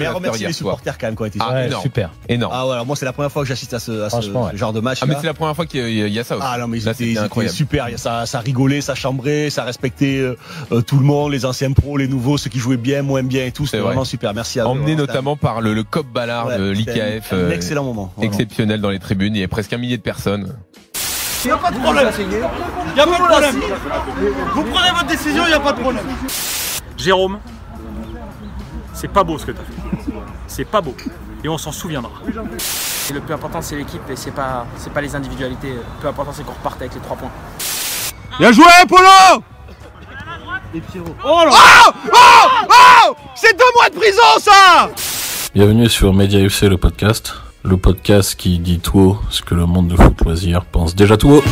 Mais hier les soir. supporters quand même qui ont été Ah, énorme. super. Énorme. Ah ouais, alors moi c'est la première fois que j'assiste à ce, à ce Franchement, ouais. genre de match. Ah, mais c'est la première fois qu'il y a- il y a ça aussi. Ah non mais ils Là, étaient, c'était super, ça, ça rigolait, ça chambrait, ça respectait euh, euh, tout le monde, les anciens pros, les nouveaux, ceux qui jouaient bien, moins bien et tout, C'est c'était vrai. vraiment super, merci à. Emmené Vraiment, notamment par le, le COP Ballard de l'IKF. un- un euh, excellent moment. vraiment. exceptionnel dans les tribunes. Il y a presque un millier de personnes. Il n'y a pas de problème. Il n'y a pas de problème. Vous prenez votre décision, il n'y a pas de problème. Jérôme, c'est pas beau ce que tu as fait. C'est pas beau. Et on s'en souviendra. Et le plus important c'est l'équipe et c'est pas c'est pas les individualités. Le plus important c'est qu'on reparte avec les trois points. Bien joué, Polo Oh là C'est deux mois de prison ça Bienvenue sur Media FC le podcast, le podcast qui dit tout haut ce que le monde de foot loisir pense déjà tout haut.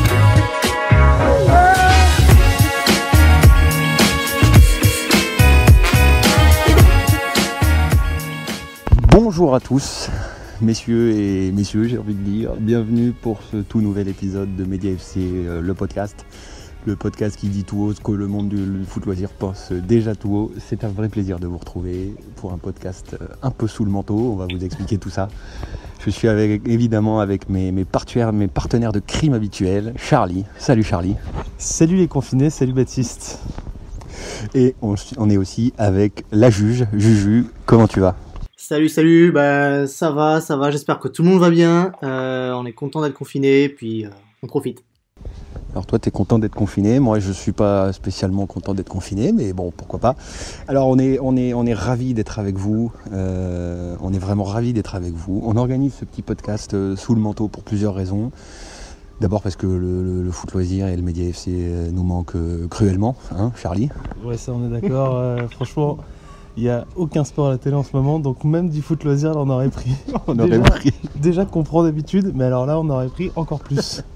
Bonjour à tous, messieurs et messieurs, j'ai envie de dire. Bienvenue pour ce tout nouvel épisode de Media FC, euh, le podcast. Le podcast qui dit tout haut ce que le monde du foot loisir pense déjà tout haut. C'est un vrai plaisir de vous retrouver pour un podcast euh, un peu sous le manteau. On va vous expliquer tout ça. Je suis avec, évidemment avec mes, mes, partenaires, mes partenaires de crime habituels. Charlie. Salut Charlie. Salut les confinés, salut Baptiste. Et on, on est aussi avec la juge. Juju, comment tu vas? Salut, salut, bah ça va, ça va, j'espère que tout le monde va bien. Euh, on est content d'être confiné, puis euh, on profite. Alors toi, tu es content d'être confiné. Moi, je suis pas spécialement content d'être confiné, mais bon, pourquoi pas. Alors, on est, on est, on est ravis d'être avec vous. Euh, on est vraiment ravis d'être avec vous. On organise ce petit podcast euh, sous le manteau pour plusieurs raisons. D'abord parce que le, le- le foot loisir et le Média FC euh, nous manquent cruellement, hein, Charlie. Ouais, ça on est d'accord. euh, franchement, il n'y a aucun sport à la télé en ce moment, donc même du foot loisir, là, on aurait pris. On aurait pris. Déjà qu'on prend d'habitude, mais alors là, on aurait pris encore plus.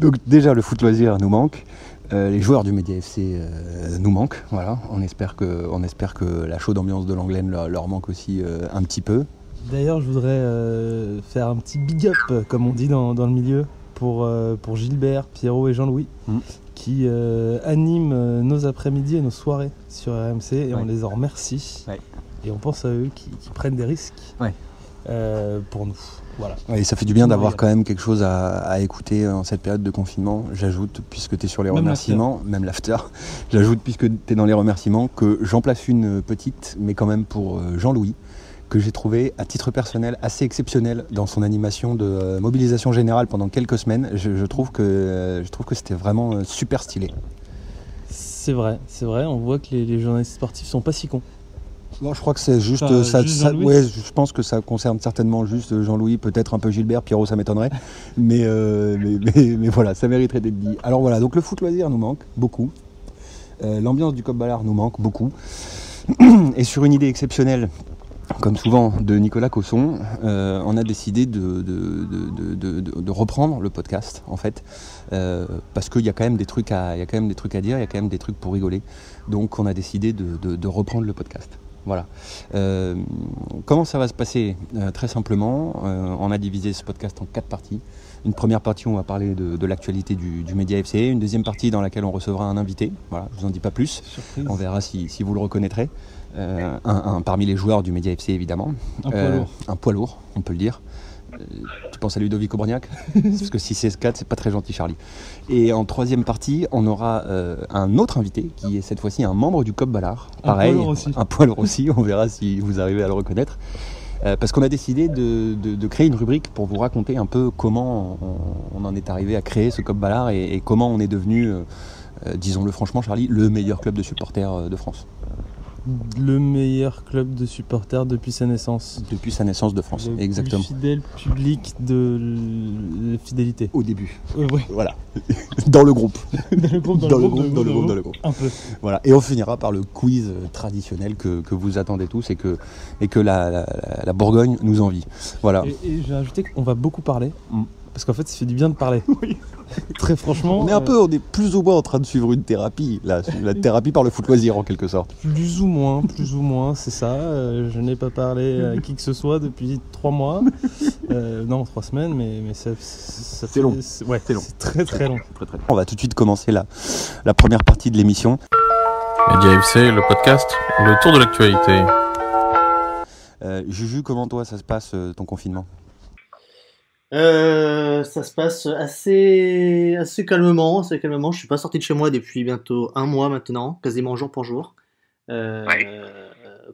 Donc déjà, le foot loisir nous manque. Euh, les joueurs du Média FC euh, nous manquent. Voilà. On espère que, on espère que la chaude ambiance de l'Anglaine leur, leur manque aussi euh, un petit peu. D'ailleurs, je voudrais euh, faire un petit big up, comme on dit dans, dans le milieu, pour, euh, pour Gilbert, Pierrot et Jean-Louis, Mm. qui euh, animent nos après-midi et nos soirées sur RMC, et on les en remercie. Ouais. Et on pense à eux qui, qui prennent des risques Ouais. euh, pour nous. Voilà. Ouais, et ça fait du bien d'avoir quand même quelque chose à, à écouter en cette période de confinement. J'ajoute, puisque tu es sur les Même remerciements, même l'after, j'ajoute, puisque tu es dans les remerciements, que j'en place une petite, mais quand même pour euh, Jean-Louis, que j'ai trouvé à titre personnel assez exceptionnel dans son animation de euh, mobilisation générale pendant quelques semaines. Je, je trouve que, euh, je trouve que c'était vraiment super stylé. C'est vrai, c'est vrai, on voit que les, les journalistes sportifs sont pas si cons. Non, je crois que c'est juste, Enfin, euh, ça, juste ça- Jean-Louis. ouais, je pense que ça concerne certainement juste Jean-Louis, peut-être un peu Gilbert, Pierrot, ça m'étonnerait, mais, euh, mais, mais- mais voilà, ça mériterait d'être dit. Alors voilà, donc le foot loisir nous manque beaucoup, Euh, l'ambiance du Cop Ballard nous manque beaucoup, et sur une idée exceptionnelle, comme souvent de Nicolas Cosson, euh, on a décidé de, de- de- de- de- de reprendre le podcast en fait, euh, parce qu'il y a quand même des trucs à, il y a quand même des trucs à dire, il y a quand même des trucs pour rigoler, donc on a décidé de reprendre le podcast. Voilà. Euh, comment ça va se passer Euh, Très simplement, euh, on a divisé ce podcast en quatre parties. Une première partie, on va parler de, de l'actualité du, du Média FC. Une deuxième partie dans laquelle on recevra un invité. Voilà, je vous en dis pas plus. Surprise. On verra si, si vous le reconnaîtrez. Un, un parmi les joueurs du Média FC, évidemment. Un poids lourd. Un poids lourd, on peut le dire. Euh, tu penses à Ludovic Aubrignac Parce que si c'est 4, c'est pas très gentil, Charlie. Et en troisième partie, on aura euh, un autre invité qui est cette fois-ci un membre du COP Ballard. Pareil, aussi. un poids lourd aussi. On verra si vous arrivez à le reconnaître. Euh, parce qu'on a décidé de, de- de créer une rubrique pour vous raconter un peu comment on, on en est arrivé à créer ce COP Ballard et, et comment on est devenu, euh, disons-le franchement, Charlie, le meilleur club de supporters de France Le meilleur club de supporters depuis sa naissance. depuis sa naissance de France. Le Exactement. plus fidèle public de la fidélité. Au début. Euh, ouais. Voilà. dans le groupe. Dans le groupe, Dans le groupe, dans le groupe, dans le groupe. Un peu. Voilà. Et on finira par le quiz euh, traditionnel que, que vous attendez tous et que, et que la, la- la Bourgogne nous envie. Voilà. Et, vais ajouter qu'on va beaucoup parler. Mm. Parce qu'en fait, ça fait du bien de parler. Très franchement. On est un euh, peu, on est plus ou moins en train de suivre une thérapie, là, la thérapie par le foot loisir en quelque sorte. Plus ou moins, plus ou moins, c'est ça. Euh, je n'ai pas parlé à qui que ce soit depuis trois mois. Euh, non, trois semaines, mais, mais ça, ça C'est long. fait- Ouais, C'est long. c'est très très long. Très, très. On va tout de suite commencer la, la première partie de l'émission. Média FC, le podcast, le tour de l'actualité. Euh, Juju, comment toi ça se passe euh, ton confinement? Euh, ça se passe assez, assez calmement, assez calmement. Je suis pas sorti de chez moi depuis bientôt un mois maintenant, quasiment jour pour jour, euh,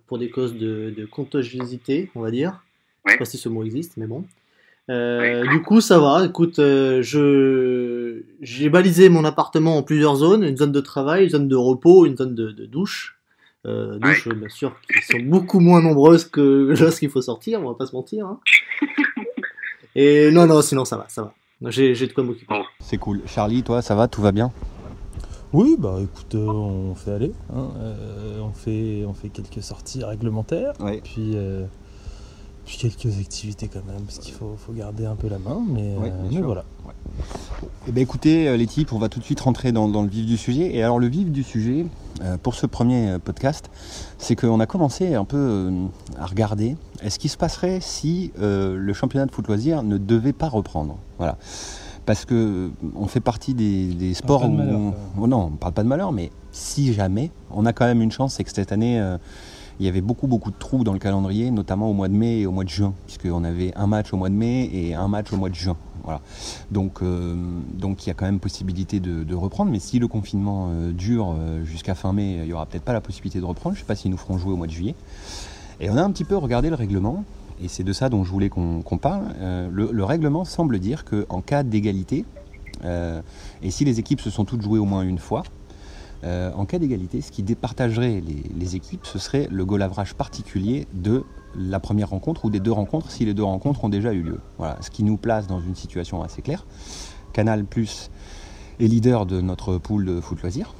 pour des causes de, de contagiosité, on va dire. Je sais pas si ce mot existe, mais bon. Euh, Du coup, ça va. Écoute, je j'ai balisé mon appartement en plusieurs zones une zone de travail, une zone de repos, une zone de, de douche. Euh, douches, bien sûr, qui sont beaucoup moins nombreuses que lorsqu'il faut sortir, on va pas se mentir. hein. Et non, non, sinon ça va, ça va. J'ai j'ai de quoi m'occuper. C'est cool. Charlie, toi, ça va? Tout va bien? Oui, bah écoute, euh, on fait aller. hein, euh, on, fait, on fait quelques sorties réglementaires. Ouais. Puis, euh, puis quelques activités quand même, parce qu'il faut, faut garder un peu la main. Mais, Ouais, euh, bien mais voilà. Eh ben écoutez euh, les types, on va tout de suite rentrer dans, dans le vif du sujet. Et alors le vif du sujet, euh, pour ce premier podcast, c'est qu'on a commencé un peu euh, à regarder euh, ce qui se passerait si euh, le championnat de foot loisir ne devait pas reprendre? Voilà. Parce que on fait partie des, des sports où... malheur, on- Oh non, on ne parle pas de malheur, mais si jamais, on a quand même une chance, c'est que cette année... il y avait beaucoup beaucoup de trous dans le calendrier, notamment au mois de mai et au mois de juin, puisqu'on avait un match au mois de mai et un match au mois de juin. Voilà. Donc, euh, donc il y a quand même possibilité de, reprendre, mais si le confinement euh, dure euh, jusqu'à fin mai, il n'y aura peut-être pas la possibilité de reprendre. Je ne sais pas s'ils nous feront jouer au mois de juillet. Et on a un petit peu regardé le règlement, et c'est de ça dont je voulais qu'on parle. Le, le règlement semble dire qu'en cas d'égalité, et si les équipes se sont toutes jouées au moins une fois, euh, en cas d'égalité, ce qui départagerait les, équipes, ce serait le goal average particulier de la première rencontre ou des deux rencontres si les deux rencontres ont déjà eu lieu. Voilà, ce qui nous place dans une situation assez claire. Canal Plus est leader de notre pool de foot loisirs,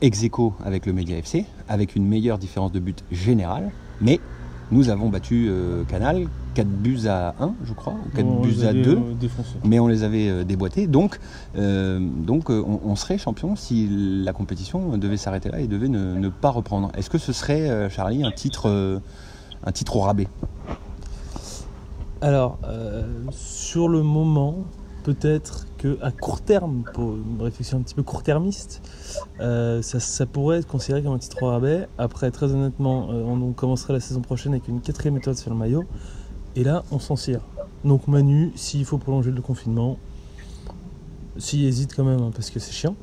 ex avec le Média FC, avec une meilleure différence de but générale, mais nous avons battu euh, Canal 4 buts à 1, je crois, ou 4 On buts à avait, 2 euh, défoncés. mais on les avait euh, déboîtés. Donc, euh, donc euh, on, on serait champion si la compétition devait s'arrêter là et devait ne, ne pas reprendre. Est-ce que ce serait, euh, Charlie, un titre, euh, un titre au rabais? Alors, euh, sur le moment, peut-être que à court terme, pour une réflexion un petit peu court-termiste, euh, ça, ça pourrait être considéré comme un titre au rabais. Après, très honnêtement, euh, on, on commencerait la saison prochaine avec une quatrième étoile sur le maillot. Et là, on s'en tire. Donc Manu, s'il faut prolonger le confinement, s'il hésite quand même, hein, parce que c'est chiant,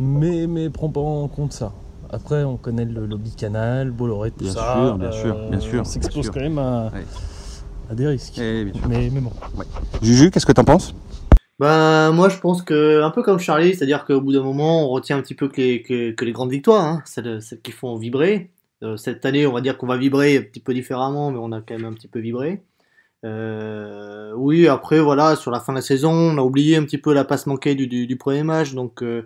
mais, mais prends pas en compte ça. Après, on connaît le lobby canal, Bolloré, tout Bien ça. sûr, bien sûr, bien sûr, On s'expose quand même à, Ouais. à des risques. Eh mais bon. Juju, qu'est-ce que t'en penses? Bah, moi, je pense que, un peu comme Charlie, c'est-à-dire qu'au bout d'un moment, on retient un petit peu que les, que, que les grandes victoires, hein, celles, celles qui font vibrer. Euh, cette année, on va dire qu'on va vibrer un petit peu différemment, mais on a quand même un petit peu vibré. Euh, oui, après, voilà, sur la fin de la saison, on a oublié un petit peu la passe manquée du, du, du premier match, donc euh,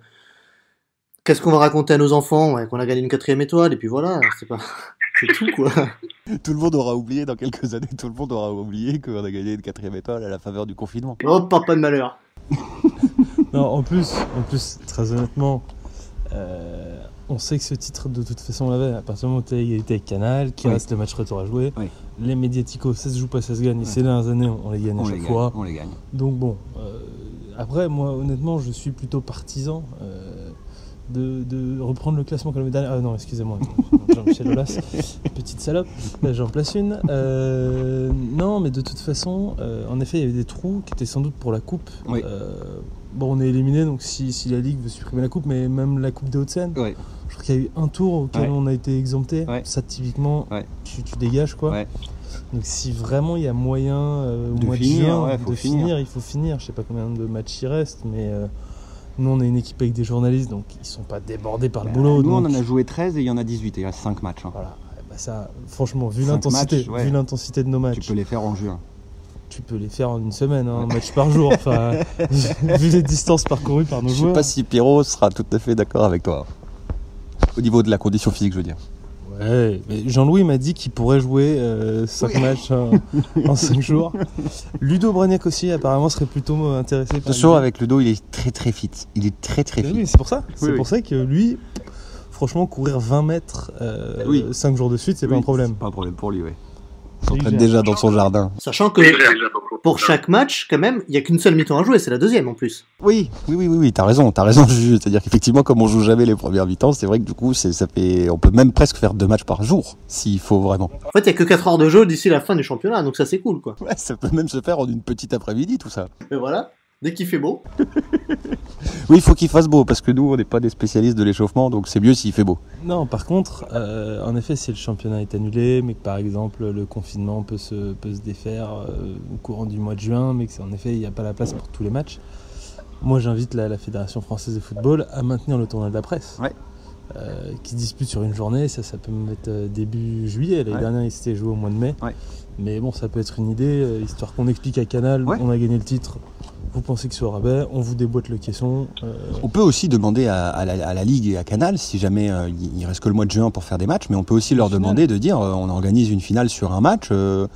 qu'est-ce qu'on va raconter à nos enfants? Ouais, Qu'on a gagné une quatrième étoile, et puis voilà, c'est pas... C'est tout, quoi. Tout le monde aura oublié dans quelques années, tout le monde aura oublié qu'on a gagné une quatrième étoile à la faveur du confinement. Oh, pas, pas de malheur. Non, en plus, en plus, très honnêtement, euh, on sait que ce titre, de toute façon, on l'avait. À partir du moment où tu as égalité avec Canal, qui Oui. reste le match retour à jouer, Oui. les médiaticos, ça se joue pas, ça se gagne. Et ces dernières années, on les gagne à chaque gagne, fois. on les gagne. Donc bon, euh, après, moi, honnêtement, je suis plutôt partisan euh, de, de reprendre le classement comme le dernier. Ah non, excusez-moi, Jean-Michel Aulas, petite salope, j'en place une. Euh, non, mais de toute façon, euh, en effet, il y avait des trous qui étaient sans doute pour la coupe. Oui. Euh, bon, on est éliminé, donc si, si la Ligue veut supprimer la coupe, mais même la coupe des Hauts-de-Seine, je crois qu'il y a eu un tour auquel Ouais. on a été exempté. Ouais. Ça, typiquement, Ouais. tu, tu dégages quoi. Donc si vraiment il y a moyen euh, au De mois finir, de juin ouais, faut de finir. finir. il faut finir. Je sais pas combien de matchs il reste, mais euh, nous on est une équipe avec des journalistes, donc ils sont pas débordés par le Bah, boulot. Nous, on en a joué 13 et il y en a 18, et il reste 5 matchs. hein. Voilà. Bah ça, franchement, vu l'intensité, ouais. vu l'intensité de nos matchs, Tu peux les faire en juin. tu peux les faire en une semaine, hein, un match par jour. Enfin, vu les distances parcourues par nos Je sais joueurs. pas si Pierrot sera tout à fait d'accord avec toi. Au niveau de la condition physique, je veux dire. Ouais, mais Jean-Louis m'a dit qu'il pourrait jouer 5 matchs en 5 jours. Ludo Bragnac aussi, apparemment, serait plutôt euh, intéressé par l'idée. avec Ludo, il est très très fit. Il est très très fit. oui, c'est pour ça. C'est oui. pour ça que lui, franchement, courir 20 mètres Oui. 5 jours de suite, c'est pas un problème. C'est pas un problème pour lui, ouais. S'entraîne déjà dans son jardin. Sachant que pour chaque match, quand même, il n'y a qu'une seule mi-temps à jouer, c'est la deuxième en plus. Oui, oui, oui, oui, oui t'as raison, t'as raison, Juju. C'est-à-dire qu'effectivement, comme on joue jamais les premières mi-temps, c'est vrai que du coup, c'est, ça fait, on peut même presque faire deux matchs par jour, s'il faut vraiment. En fait, il n'y a que 4 heures de jeu d'ici la fin du championnat, donc ça c'est cool quoi. Ouais, ça peut même se faire en une petite après-midi, tout ça. Et voilà, dès qu'il fait beau. Oui, il faut qu'il fasse beau, parce que nous, on n'est pas des spécialistes de l'échauffement, donc c'est mieux s'il fait beau. Non, par contre, euh, en effet, si le championnat est annulé, mais que par exemple le confinement peut se, peut se défaire euh, au courant du mois de juin, mais qu'en effet il n'y a pas la place pour tous les matchs, moi j'invite la, la Fédération française de football à maintenir le tournoi de la presse. Ouais. Euh, qui se dispute sur une journée, ça, ça peut me mettre euh, début juillet. L'année Ouais. dernière, il s'était joué au mois de mai. Ouais. Mais bon, ça peut être une idée, histoire qu'on explique à Canal, Ouais. on a gagné le titre, vous pensez que c'est au rabais, on vous déboîte le caisson. euh, On peut aussi demander à, à la, à la Ligue et à Canal, si jamais euh, il, reste que le mois de juin pour faire des matchs, mais on peut aussi leur demander de dire, euh, on organise une finale sur un match, euh,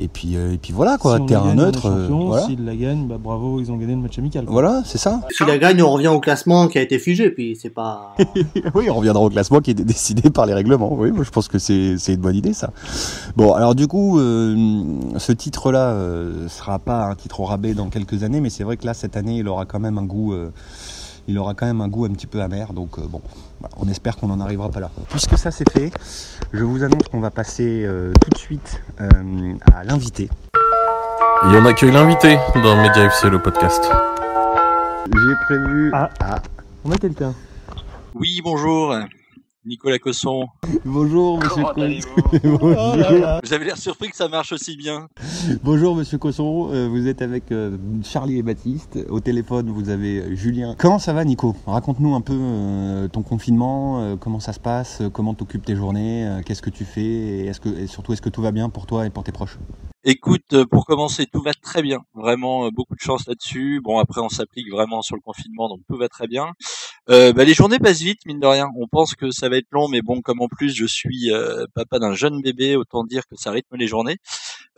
et puis, euh, et puis voilà quoi, si on la terrain neutre, euh, voilà. S'ils la gagnent, bah, bravo, ils ont gagné le match amical. quoi. Voilà, c'est ça. Si la gagne, on revient au classement qui a été figé, puis c'est pas. oui, on reviendra au classement qui est décidé par les règlements. Oui, moi je pense que c'est c'est une bonne idée ça. Bon, alors du coup, euh, ce titre-là euh, sera pas un titre au rabais dans quelques années, mais c'est vrai que là cette année, il aura quand même un goût. Il aura quand même un goût un petit peu amer, donc euh, bon, voilà, on espère qu'on n'en arrivera pas là. Puisque ça c'est fait, je vous annonce qu'on va passer euh, tout de suite euh, à l'invité. Et on accueille l'invité dans Media FC, le podcast. J'ai prévu. Ah. Ah. On a quelqu'un. Oui, bonjour, Nicolas Cosson. Bonjour Monsieur Cosson. Oh Bonjour. Vous avez l'air surpris que ça marche aussi bien. Bonjour Monsieur Cosson, Euh, vous êtes avec euh, Charlie et Baptiste. Au téléphone, vous avez euh, Julien. Comment ça va Nico? Raconte-nous un peu euh, ton confinement, comment ça se passe, comment t'occupes tes journées, qu'est-ce que tu fais et, est-ce que, et surtout est-ce que tout va bien pour toi et pour tes proches? Écoute, pour commencer, tout va très bien. Vraiment, beaucoup de chance là-dessus. Bon, après, on s'applique vraiment sur le confinement, donc tout va très bien. Euh, bah, les journées passent vite, mine de rien. On pense que ça va être long, mais bon, comme en plus je suis euh, papa d'un jeune bébé, autant dire que ça rythme les journées.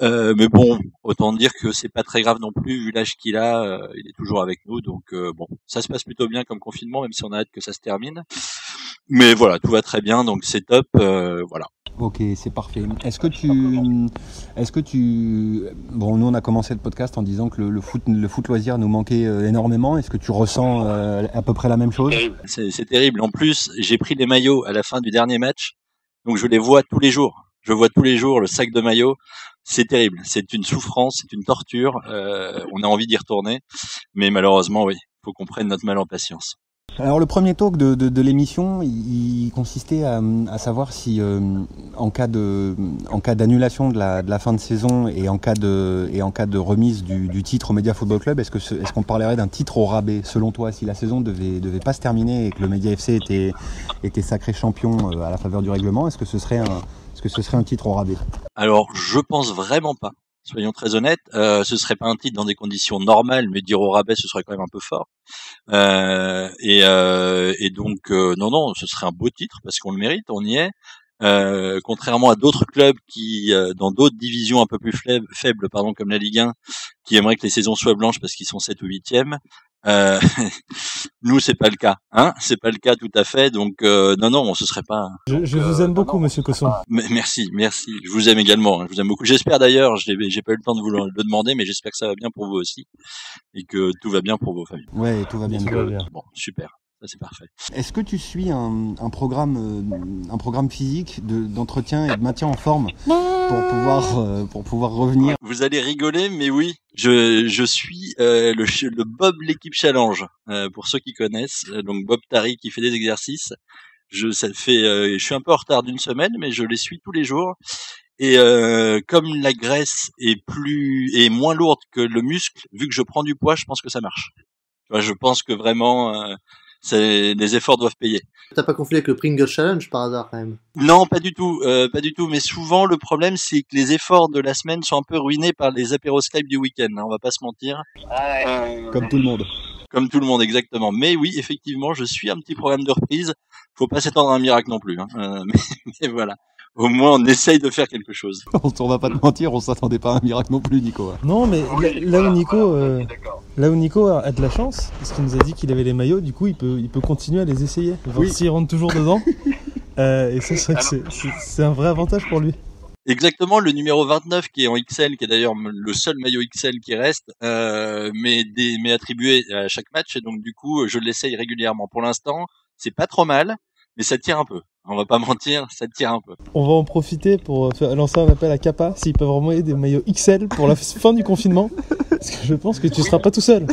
Euh, mais bon, autant dire que c'est pas très grave non plus, vu l'âge qu'il a, euh, il est toujours avec nous, donc euh, bon, ça se passe plutôt bien comme confinement, même si on a hâte que ça se termine. Mais voilà, tout va très bien, donc c'est top. euh, voilà. Ok, c'est parfait. Est-ce que tu, est-ce que tu, bon, nous on a commencé le podcast en disant que le, le foot, le foot loisir nous manquait euh, énormément. Est-ce que tu ressens euh, à peu près la même chose? C'est c'est terrible. En plus, j'ai pris les maillots à la fin du dernier match, donc je les vois tous les jours. Je vois tous les jours le sac de maillots. C'est terrible. C'est une souffrance, c'est une torture. Euh, on a envie d'y retourner, mais malheureusement, oui, faut qu'on prenne notre mal en patience. Alors le premier talk de, de, de l'émission, il, consistait à, à savoir si euh, en cas de en cas d'annulation de la, de la fin de saison et en cas de et en cas de remise du, du titre au Média Football Club, est-ce que ce- est-ce qu'on parlerait d'un titre au rabais selon toi si la saison devait devait pas se terminer et que le Média FC était était sacré champion euh, à la faveur du règlement, est-ce que ce serait un est-ce que ce serait un titre au rabais? Alors, je pense vraiment pas. Soyons très honnêtes, euh, ce serait pas un titre dans des conditions normales, mais dire au rabais, ce serait quand même un peu fort. Euh, et, euh, et donc, euh, non, non, ce serait un beau titre parce qu'on le mérite, on y est. Contrairement à d'autres clubs qui, dans d'autres divisions un peu plus faibles, faibles pardon, comme la Ligue 1, qui aimeraient que les saisons soient blanches parce qu'ils sont 7 ou 8e, euh, nous c'est pas le cas, hein, c'est pas le cas tout à fait. Donc euh, non, non, ce serait pas. Je, je vous aime beaucoup, monsieur Cosson. Mais- Merci, merci. Je vous aime également. hein. Je vous aime beaucoup. J'espère d'ailleurs, j'ai pas eu le temps de vous le, le demander, mais j'espère que ça va bien pour vous aussi et que tout va bien pour vos familles. Ouais, tout va bien. Tout va bien. Bon, super. C'est parfait. Est-ce que tu suis un, un programme euh, un programme physique de- d'entretien et de maintien en forme pour pouvoir euh, pour pouvoir revenir? Vous allez rigoler, mais oui, je, je suis euh, le, le Bob l'équipe challenge euh, pour ceux qui connaissent. Euh, Donc Bob Tari qui fait des exercices. Je ça fait, euh, je suis un peu en retard d'une semaine, mais je les suis tous les jours. Et euh, comme la graisse est plus est moins lourde que le muscle, vu que je prends du poids, je pense que ça marche. Tu vois, je pense que vraiment, euh, les efforts doivent payer. T'as pas confondu avec le Pringle Challenge par hasard quand même? Non, pas du tout, euh, pas du tout. Mais souvent, le problème, c'est que les efforts de la semaine sont un peu ruinés par les apéros Skype du week-end. hein, on va pas se mentir. Euh, comme tout le monde Comme tout le monde, exactement. Mais oui, effectivement, je suis un petit programme de reprise. Faut pas s'attendre à un miracle non plus. Hein. Euh, mais, mais voilà. Au moins, on essaye de faire quelque chose. on, va pas te mentir, on s'attendait pas à un miracle non plus, Nico. hein. Non, mais là, là où Nico, euh, là où Nico a, a de la chance, parce qu'il nous a dit qu'il avait les maillots, du coup, il peut, il peut continuer à les essayer, voir Oui. s'il rentre toujours dedans. Euh, et ça, c'est vrai que c'est- c'est c'est un vrai avantage pour lui. Exactement, le numéro 29 qui est en XL, qui est d'ailleurs le seul maillot XL qui reste, euh, mais des, mais attribué à chaque match, et donc du coup, je l'essaye régulièrement. Pour l'instant, c'est pas trop mal, mais ça tire un peu. On va pas mentir, ça tire un peu. On va en profiter pour faire, lancer un appel à Kappa s'ils peuvent envoyer des maillots XL pour la fin du confinement. Parce que je pense que tu seras pas tout seul.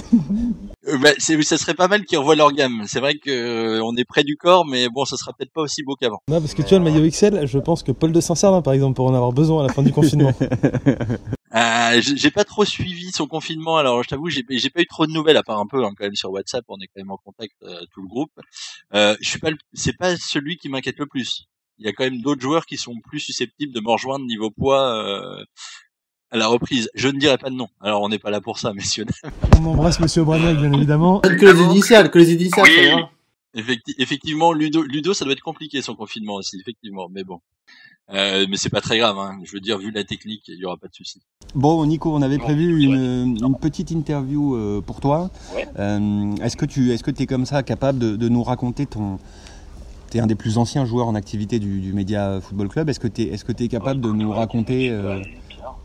Euh, bah, c'est, ça serait pas mal qu'ils revoient leur gamme. C'est vrai que euh, on est près du corps, mais bon, ça sera peut-être pas aussi beau qu'avant. Non, parce que tu vois, le maillot XL, je pense que Paul de Saint-Cernin, par exemple, pourrait en avoir besoin à la fin du confinement. Euh, j'ai pas trop suivi son confinement, alors je t'avoue, j'ai, j'ai pas eu trop de nouvelles, à part un peu hein, quand même sur WhatsApp, on est quand même en contact euh, tout le groupe. Euh, je suis pas, le- c'est pas celui qui m'inquiète le plus. Il y a quand même d'autres joueurs qui sont plus susceptibles de me rejoindre niveau poids euh, à la reprise. Je ne dirais pas de nom. Alors on n'est pas là pour ça, messieurs. On embrasse Monsieur Bragnac, bien évidemment. Que les initiales, que les initiales, ira. Effecti- effectivement, Ludo, Ludo, ça doit être compliqué son confinement aussi, effectivement. Mais bon, euh, mais c'est pas très grave. Hein. Je veux dire, vu la technique, il y aura pas de souci. Bon, Nico, on avait prévu une, une petite interview euh, pour toi. Euh, est-ce que tu est-ce que es comme ça capable de, de nous raconter ton. Tu es un des plus anciens joueurs en activité du, du Média Football Club? Est-ce que tu es, est-ce que es capable de nous raconter euh,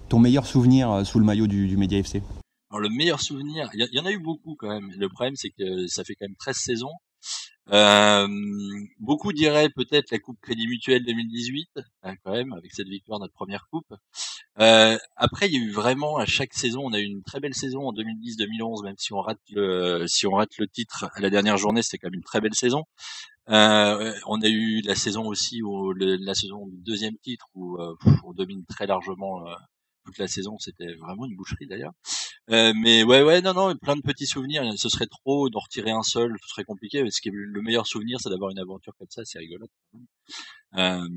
ton meilleur souvenir euh, sous le maillot du, du Média FC Alors le meilleur souvenir, il y, a- il y en a eu beaucoup quand même. Le problème, c'est que ça fait quand même 13 saisons. Euh, beaucoup diraient peut-être la Coupe Crédit Mutuel 2018, hein, quand même, avec cette victoire, notre première coupe. Euh, après, il y a eu vraiment à chaque saison, on a eu une très belle saison en 2010-2011, même si on rate le, si on rate le titre à la dernière journée, c'était quand même une très belle saison. Euh, on a eu la saison aussi, où la saison du deuxième titre, où euh, on domine très largement euh, toute la saison. C'était vraiment une boucherie d'ailleurs. Euh, mais ouais, ouais, non, non, plein de petits souvenirs. Ce serait trop d'en retirer un seul, ce serait compliqué. Parce que le meilleur souvenir, c'est d'avoir une aventure comme ça, c'est rigolo. Euh,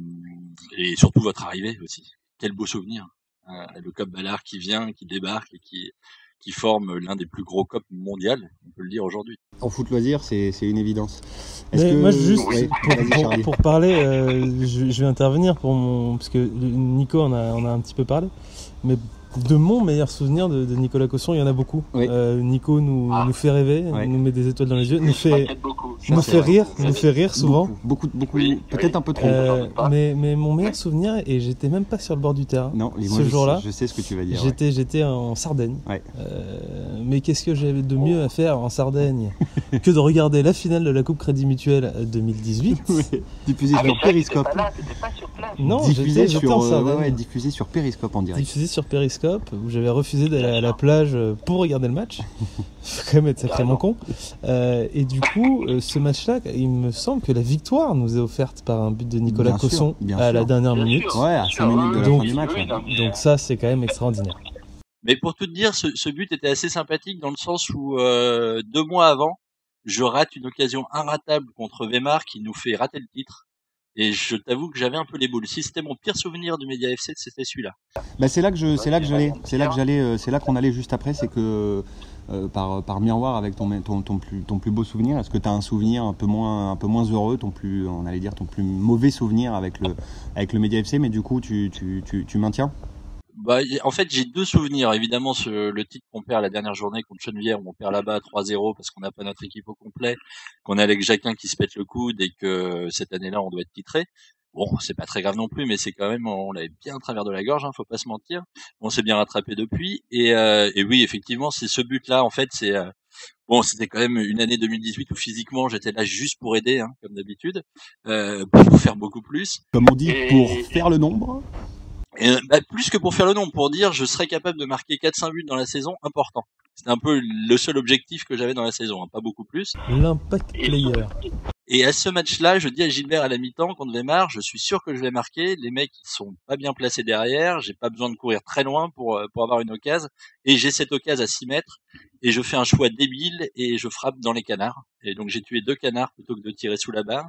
et surtout votre arrivée aussi. Quel beau souvenir. Euh, le Cop Ballard qui vient, qui débarque et qui qui forme l'un des plus gros COP mondial, on peut le dire aujourd'hui. En foot loisir, c'est c'est une évidence. Est-ce Mais que- moi, juste Ouais, pour, pour- pour parler, euh, je, je vais intervenir pour mon. Parce que Nico en a, en a un petit peu parlé. Mais de mon meilleur souvenir de, de Nicolas Cosson, il y en a beaucoup. Euh, Nico nous, nous fait rêver, nous met des étoiles dans les yeux, nous fait, nous fait rire, nous fait rire souvent. Beaucoup, beaucoup, peut-être un peu trop. Euh, mais, mais mon meilleur souvenir, et j'étais même pas sur le bord du terrain Non, ce jour-là. je sais ce que tu vas dire, J'étais, j'étais en Sardaigne. Euh, mais qu'est-ce que j'avais de mieux à faire en Sardaigne que de regarder la finale de la Coupe Crédit Mutuel 2018 Diffusé sur Periscope. Non, diffusé j'étais, j'étais sur, en Sardaigne. ouais, ouais, diffusé sur Periscope en direct. diffusé sur Periscope où j'avais refusé d'aller à la plage euh, pour regarder le match. Faut quand même être sacrément con. Euh, et du coup, euh, ce match-là, il me semble que la victoire nous est offerte par un but de Nicolas Bien sûr, Cosson bien à sûr. la dernière Bien minute. sûr. Ouais, à cinq minutes de la donc, fin du match, ouais. donc ça, c'est quand même extraordinaire. Mais pour tout te dire, ce, ce but était assez sympathique dans le sens où euh, deux mois avant, je rate une occasion inratable contre Weimar qui nous fait rater le titre. Et je t'avoue que j'avais un peu les boules. Si c'était mon pire souvenir du Média FC, c'était celui-là. Bah, c'est là que je, c'est là que j'allais, c'est là que j'allais, euh, c'est là qu'on allait juste après, c'est que euh, par, par miroir avec ton, ton, ton plus, ton plus beau souvenir, est-ce que tu as un souvenir un peu moins, un peu moins heureux, ton plus, on allait dire ton plus mauvais souvenir avec le, avec le Média FC, mais du coup tu, tu, tu, tu maintiens? Bah, en fait, j'ai deux souvenirs. Évidemment, ce- le titre qu'on perd la dernière journée contre Chenevière, où on perd là-bas 3-0 parce qu'on n'a pas notre équipe au complet, qu'on est avec Jacquin qui se pète le coude et que cette année-là, on doit être titré. Bon, c'est pas très grave non plus, mais c'est quand même, on l'avait bien à travers de la gorge, hein, faut pas se mentir. On s'est bien rattrapé depuis. Et, euh, et oui, effectivement, c'est ce but-là, en fait, c'est euh, bon, c'était quand même une année 2018 où physiquement j'étais là juste pour aider, hein, comme d'habitude, euh, pour faire beaucoup plus. Comme on dit, pour faire le nombre. Et, euh, bah, plus que pour faire le nombre, pour dire je serais capable de marquer 4-5 buts dans la saison, important. C'était un peu le seul objectif que j'avais dans la saison, hein, pas beaucoup plus. L'impact player. Et à ce match-là, je dis à Gilbert à la mi-temps contre Weimar, je suis sûr que je vais marquer. Les mecs, ils sont pas bien placés derrière. J'ai pas besoin de courir très loin pour, euh, pour avoir une occasion. Et j'ai cette occasion à 6 mètres. Et je fais un choix débile et je frappe dans les canards. Et donc j'ai tué deux canards plutôt que de tirer sous la barre.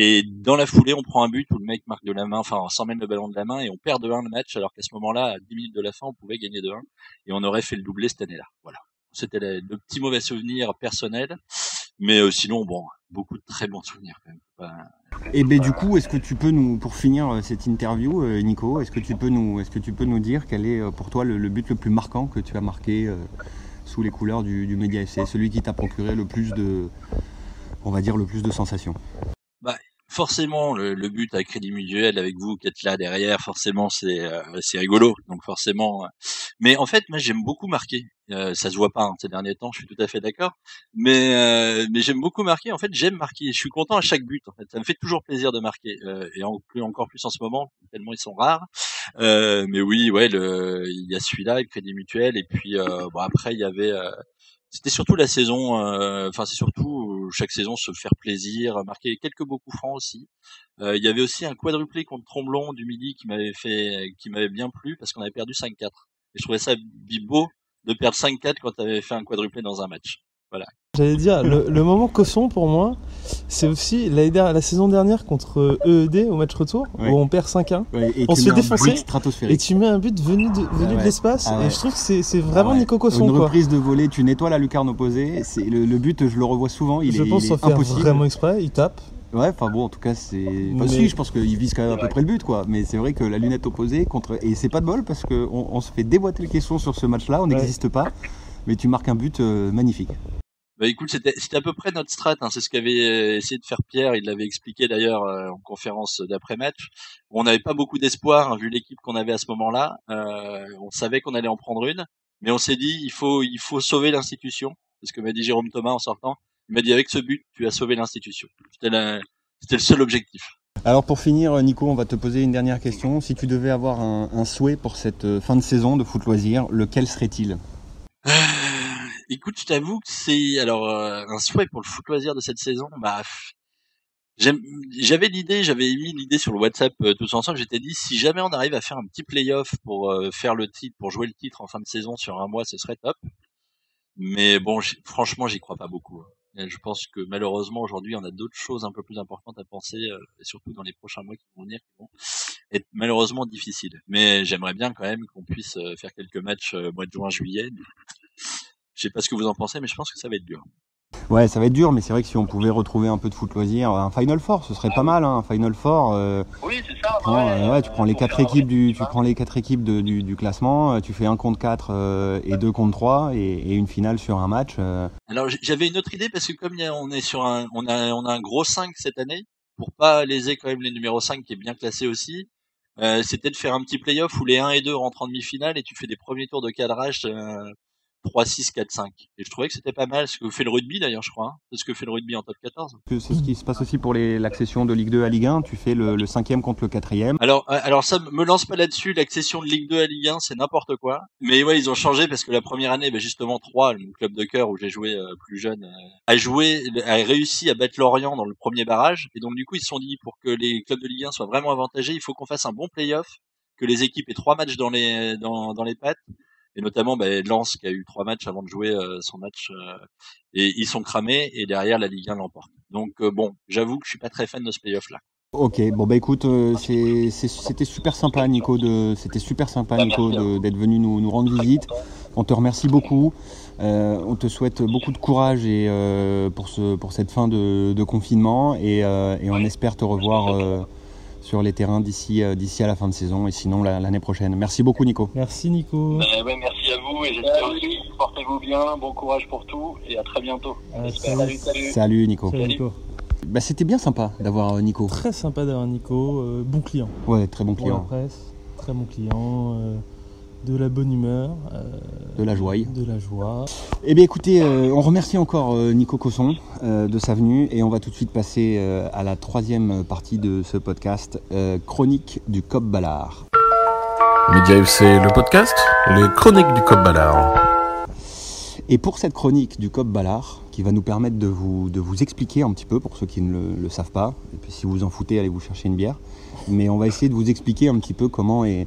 Et dans la foulée, on prend un but où le mec marque de la main, enfin, on s'emmène le ballon de la main et on perd de 1 le match, alors qu'à ce moment-là, à 10 minutes de la fin, on pouvait gagner de 1 et on aurait fait le doublé cette année-là. Voilà. C'était le, petit mauvais souvenir personnel. Mais euh, sinon, bon, beaucoup de très bons souvenirs quand même. Et ben du coup, est-ce que tu peux nous, pour finir euh, cette interview, euh, Nico, est-ce que tu peux nous, est-ce que tu peux nous dire quel est euh, pour toi le, le but le plus marquant que tu as marqué euh, sous les couleurs du, du Média FC, celui qui t'a procuré le plus de, on va dire le plus de sensations? Bah, forcément le, le but à crédit mutuel avec vous qui êtes là derrière, forcément c'est euh, c'est rigolo. Donc forcément, euh, mais en fait moi j'aime beaucoup marquer. Euh, ça se voit pas hein, ces derniers temps, je suis tout à fait d'accord. Mais euh, mais j'aime beaucoup marquer. En fait j'aime marquer. Je suis content à chaque but. En fait ça me fait toujours plaisir de marquer euh, et en, encore plus en ce moment tellement ils sont rares. Euh, mais oui ouais le il y a celui-là, le crédit mutuel et puis bon après il y avait c'était surtout la saison, euh, enfin c'est surtout euh, chaque saison se faire plaisir, marquer quelques beaux coups francs aussi. Euh, il y avait aussi un quadruplé contre Tromblon du Midi qui m'avait fait, qui m'avait bien plu parce qu'on avait perdu 5-4. Et je trouvais ça beau de perdre 5-4 quand tu avais fait un quadruplé dans un match. Voilà. J'allais dire, le, le moment Cosson pour moi, c'est aussi la saison dernière contre EED au match retour, Ouais. où on perd 5-1. Ouais, et On se fait défoncer. Et tu mets un but venu de, venu Ah de l'espace, Ah ouais. et je trouve que c'est vraiment Ah ouais. Nico Cosson. Une quoi. reprise de volée, tu nettoies la lucarne opposée. C'est le, le but, je le revois souvent. Il je est, pense il est faire impossible. vraiment exprès, il tape. Ouais, enfin bon, en tout cas, c'est. Enfin, Mais- si, je pense qu'il vise quand même à peu près le but, quoi. Mais c'est vrai que la lunette opposée contre. Et c'est pas de bol parce qu'on on se fait déboîter le caisson sur ce match-là, on Ouais. n'existe pas. Mais tu marques un but euh, magnifique. Bah écoute, c'était à peu près notre strat. Hein. C'est ce qu'avait euh, essayé de faire Pierre. Il l'avait expliqué d'ailleurs euh, en conférence d'après-match. On n'avait pas beaucoup d'espoir hein, vu l'équipe qu'on avait à ce moment-là. Euh, on savait qu'on allait en prendre une, mais on s'est dit il faut il faut sauver l'institution. C'est ce que m'a dit Jérôme Thomas en sortant. Il m'a dit avec ce but, tu as sauvé l'institution. C'était le seul objectif. Alors pour finir, Nico, on va te poser une dernière question. Si tu devais avoir un, un souhait pour cette fin de saison de foot loisir, lequel serait-il? Euh, écoute, je t'avoue que c'est alors euh, un souhait pour le foot loisir de cette saison. Bah, j'avais l'idée, j'avais mis l'idée sur le WhatsApp euh, tous ensemble. J'étais dit si jamais on arrive à faire un petit playoff pour euh, faire le titre, pour jouer le titre en fin de saison sur un mois, ce serait top. Mais bon, franchement, j'y crois pas beaucoup. hein. Je pense que malheureusement aujourd'hui, on a d'autres choses un peu plus importantes à penser, euh, et surtout dans les prochains mois qui vont venir, qui vont être malheureusement difficiles. Mais j'aimerais bien quand même qu'on puisse euh, faire quelques matchs mois de juin, juillet. Je sais pas ce que vous en pensez, mais je pense que ça va être dur. Ouais, ça va être dur, mais c'est vrai que si on pouvait retrouver un peu de foot loisir, un Final Four, ce serait pas mal. Hein, un Final Four. euh, Oui, c'est ça. tu prends, euh, ouais, tu prends les quatre équipes du, tu prends les quatre équipes de- du, du classement, euh, tu fais un contre 4 euh, et deux contre 3 et, et une finale sur un match. euh, Alors j'avais une autre idée parce que comme il y a- on est sur un, on a, on a un gros 5 cette année, pour pas léser quand même les numéros 5 qui est bien classé aussi, euh, c'était de faire un petit playoff où les 1 et 2 rentrent en demi-finale et tu fais des premiers tours de cadrage euh, 3, 6, 4, 5. Et je trouvais que c'était pas mal, ce que fait le rugby d'ailleurs je crois, hein. c'est ce que fait le rugby en top 14. que c'est ce qui se passe aussi pour l'accession de Ligue 2 à Ligue 1. Tu fais le, le cinquième contre le quatrième. Alors, euh, alors ça me lance pas là-dessus. L'accession de Ligue 2 à Ligue 1, c'est n'importe quoi. Mais ouais, ils ont changé parce que la première année, bah, justement, 3, mon club de cœur où j'ai joué euh, plus jeune, euh, a joué, a réussi à battre Lorient dans le premier barrage. Et donc, du coup, ils se sont dit, pour que les clubs de Ligue 1 soient vraiment avantagés, il faut qu'on fasse un bon play-off, que les équipes aient trois matchs dans les, dans, dans les pattes. Et notamment, bah, Lens qui a eu trois matchs avant de jouer euh, son match. euh, et ils sont cramés et derrière, la Ligue 1 l'emporte. Donc, euh, bon, j'avoue que je suis pas très fan de ce play-off-là. Ok, bon bah écoute, euh, c'est- c'est- c'était super sympa Nico, de, c'était super sympa Nico de- d'être venu nous, nous rendre visite. On te remercie beaucoup. Euh, on te souhaite beaucoup de courage et euh, pour ce pour cette fin de, de confinement et, euh, et on espère te revoir euh, sur les terrains d'ici euh, d'ici à la fin de saison et sinon la- l'année prochaine. Merci beaucoup Nico. Merci Nico. Ben ouais, merci à vous et j'espère aussi. Portez-vous bien, bon courage pour tout et à très bientôt. Ah, salut. Salut, salut. Salut Nico. Salut, Nico. Bah c'était bien sympa d'avoir euh, Nico. Très sympa d'avoir Nico, euh, bon client. Ouais, très bon Pour la client. presse, très bon client, euh, de la bonne humeur, euh, De la joie. de la joie. Eh bien écoutez, euh, on remercie encore euh, Nico Cosson euh, de sa venue et on va tout de suite passer euh, à la troisième partie de ce podcast, euh, chronique du Cop Ballard. Média FC, le podcast, les chroniques du Cop Ballard. Et pour cette chronique du Cop Ballard, qui va nous permettre de vous, de vous expliquer un petit peu pour ceux qui ne le, le savent pas, et puis si vous en foutez, allez vous chercher une bière, mais on va essayer de vous expliquer un petit peu comment, est,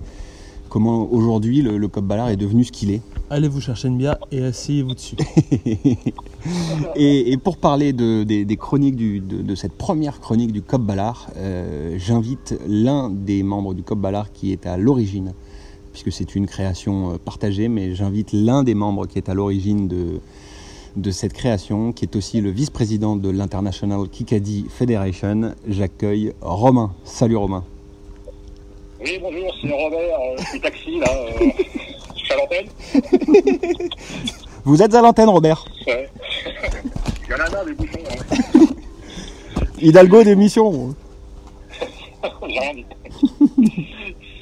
comment aujourd'hui le, le Cop Ballard est devenu ce qu'il est. Allez vous chercher une bière et asseyez-vous dessus. et, et pour parler de- des, des chroniques du- de, de cette première chronique du Cop Ballard, euh, j'invite l'un des membres du Cop Ballard qui est à l'origine, puisque c'est une création euh, partagée, mais j'invite l'un des membres qui est à l'origine de, de cette création, qui est aussi le vice-président de l'International Kikadi Federation. J'accueille Romain. Salut Romain. Oui, bonjour, c'est Robert, euh, je suis taxi là. euh, je suis à l'antenne. Vous êtes à l'antenne Robert Ouais. Il y en a là, des bouchons. hein. Hidalgo d'émission. j'ai rien dit.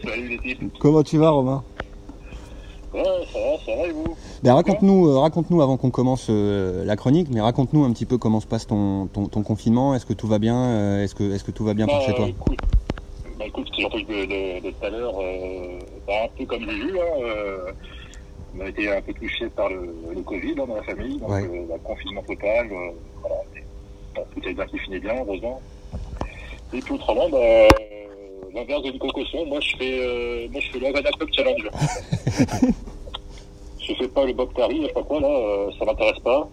Salut les types. Comment tu vas, Romain? Ouais, ça va, ça va et vous? Ben, Raconte-nous euh, raconte-nous avant qu'on commence euh, la chronique, mais raconte-nous un petit peu comment se passe ton, ton, ton confinement. Est-ce que tout va bien? Est-ce que, est que tout va bien par Bah, chez toi? écoute, bah, écoute, c'est de, de, tout à l'heure, euh, bah, un peu comme j'ai vu, hein, euh, on a été un peu touché par le, le Covid hein, dans la famille, donc Ouais. euh, bah, confinement total, voilà, bon, tout est bien qui finit bien, heureusement. Et puis autrement, bah, l'inverse de Nico Cosson, moi je fais, moi je fais Club Challenge. je fais pas le Bob Tari, je sais pas quoi là, ça m'intéresse pas.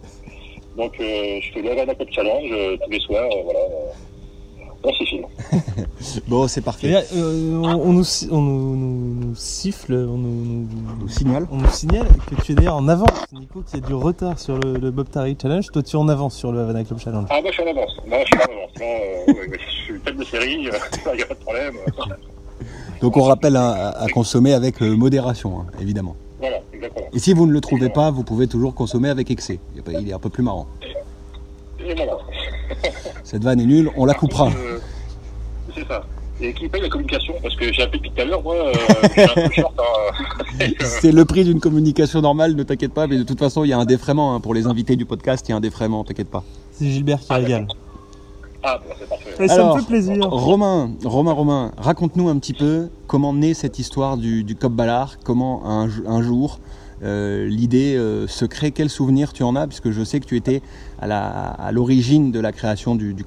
Donc je fais le Havana Club Challenge tous les soirs, voilà. On. Bon, c'est parfait. Là, euh, on, on nous, si- on nous, nous- nous siffle, on nous, nous signale. On nous signale que tu es d'ailleurs en avance, Nico, qui a du retard sur le, le Bob Tari Challenge. Toi, tu es en avance sur le Havana Club Challenge. Ah bah je suis en avance, là je suis en avance, là euh, ouais, je suis tête de série, il n'y a pas de problème. Donc on rappelle à, consommer avec euh, modération, hein, évidemment. Voilà, exactement. Et si vous ne le trouvez pas, vous pouvez toujours consommer avec excès. Il est pas- Il est un peu plus marrant. Et voilà. Cette vanne est nulle, on la coupera. Euh, c'est ça. Et qui paye la communication? Parce que j'ai appelé depuis tout à l'heure, moi, euh, je suis un peu short. Hein. Euh, C'est le prix d'une communication normale, ne t'inquiète pas, mais de toute façon, il y a un défraiement hein, pour les invités du podcast, il y a un défraiement, t'inquiète pas. C'est Gilbert qui régale. Ah, bon, c'est parfait. Et ça Alors, me fait plaisir. Romain, Romain, Romain, raconte-nous un petit peu comment naît cette histoire du, du Cop Ballard, comment un jour euh, l'idée euh, se crée, quel souvenir tu en as, puisque je sais que tu étais à l'origine de la création du, du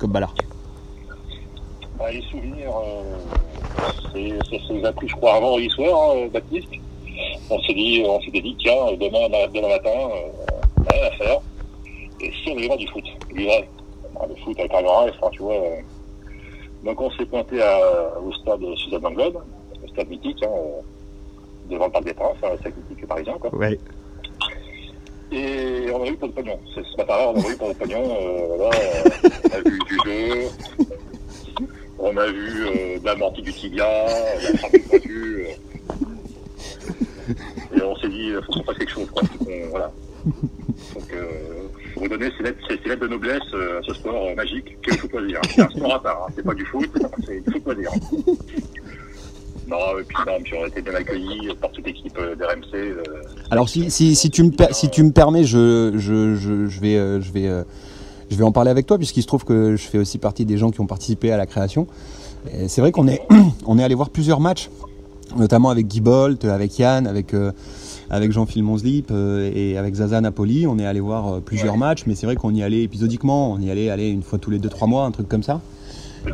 bah, les souvenirs, euh, ça s'est appris, je crois, avant hier soir, hein, Baptiste. On s'est dit, on s'était dit, tiens, demain, demain matin, euh, rien à faire. Et si on allait voir du foot, du Ah, le foot avec un grand F, hein, tu vois. euh. Donc on s'est pointé au stade Suzanne Langlobe, le stade mythique, hein, devant le Parc des Princes, le stade mythique parisien, quoi. Ouais. Et on a eu pour le pognon. C'est ce matin-là, on a eu pour le pognon. Euh, là, euh, on a vu du jeu, on a vu euh, de la mortie du tibia, de la frappe du pointu. euh. et on s'est dit, il faut qu'on fasse quelque chose. Quoi. Voilà. Donc, euh, redonner ces lettres, ces, lettres de noblesse euh, à ce sport euh, magique qu'est le foot loisir. C'est un sport à part, hein. c'est pas du foot, c'est du foot loisir. Non, et puis, non, puis on a été bien accueillis par toute l'équipe euh, d'RMC. euh, Alors si, si, si, tu, me, si tu me permets, je, je, je, je vais, je, vais, euh, je vais en parler avec toi, puisqu'il se trouve que je fais aussi partie des gens qui ont participé à la création. C'est vrai qu'on est, on est allé voir plusieurs matchs, notamment avec Guy Bolt, avec Yann, avec, avec Jean-Phil Monslip et avec Zaza Napoli. On est allé voir plusieurs matchs, mais c'est vrai qu'on y allait épisodiquement. On y allait aller une fois tous les 2-3 mois, un truc comme ça.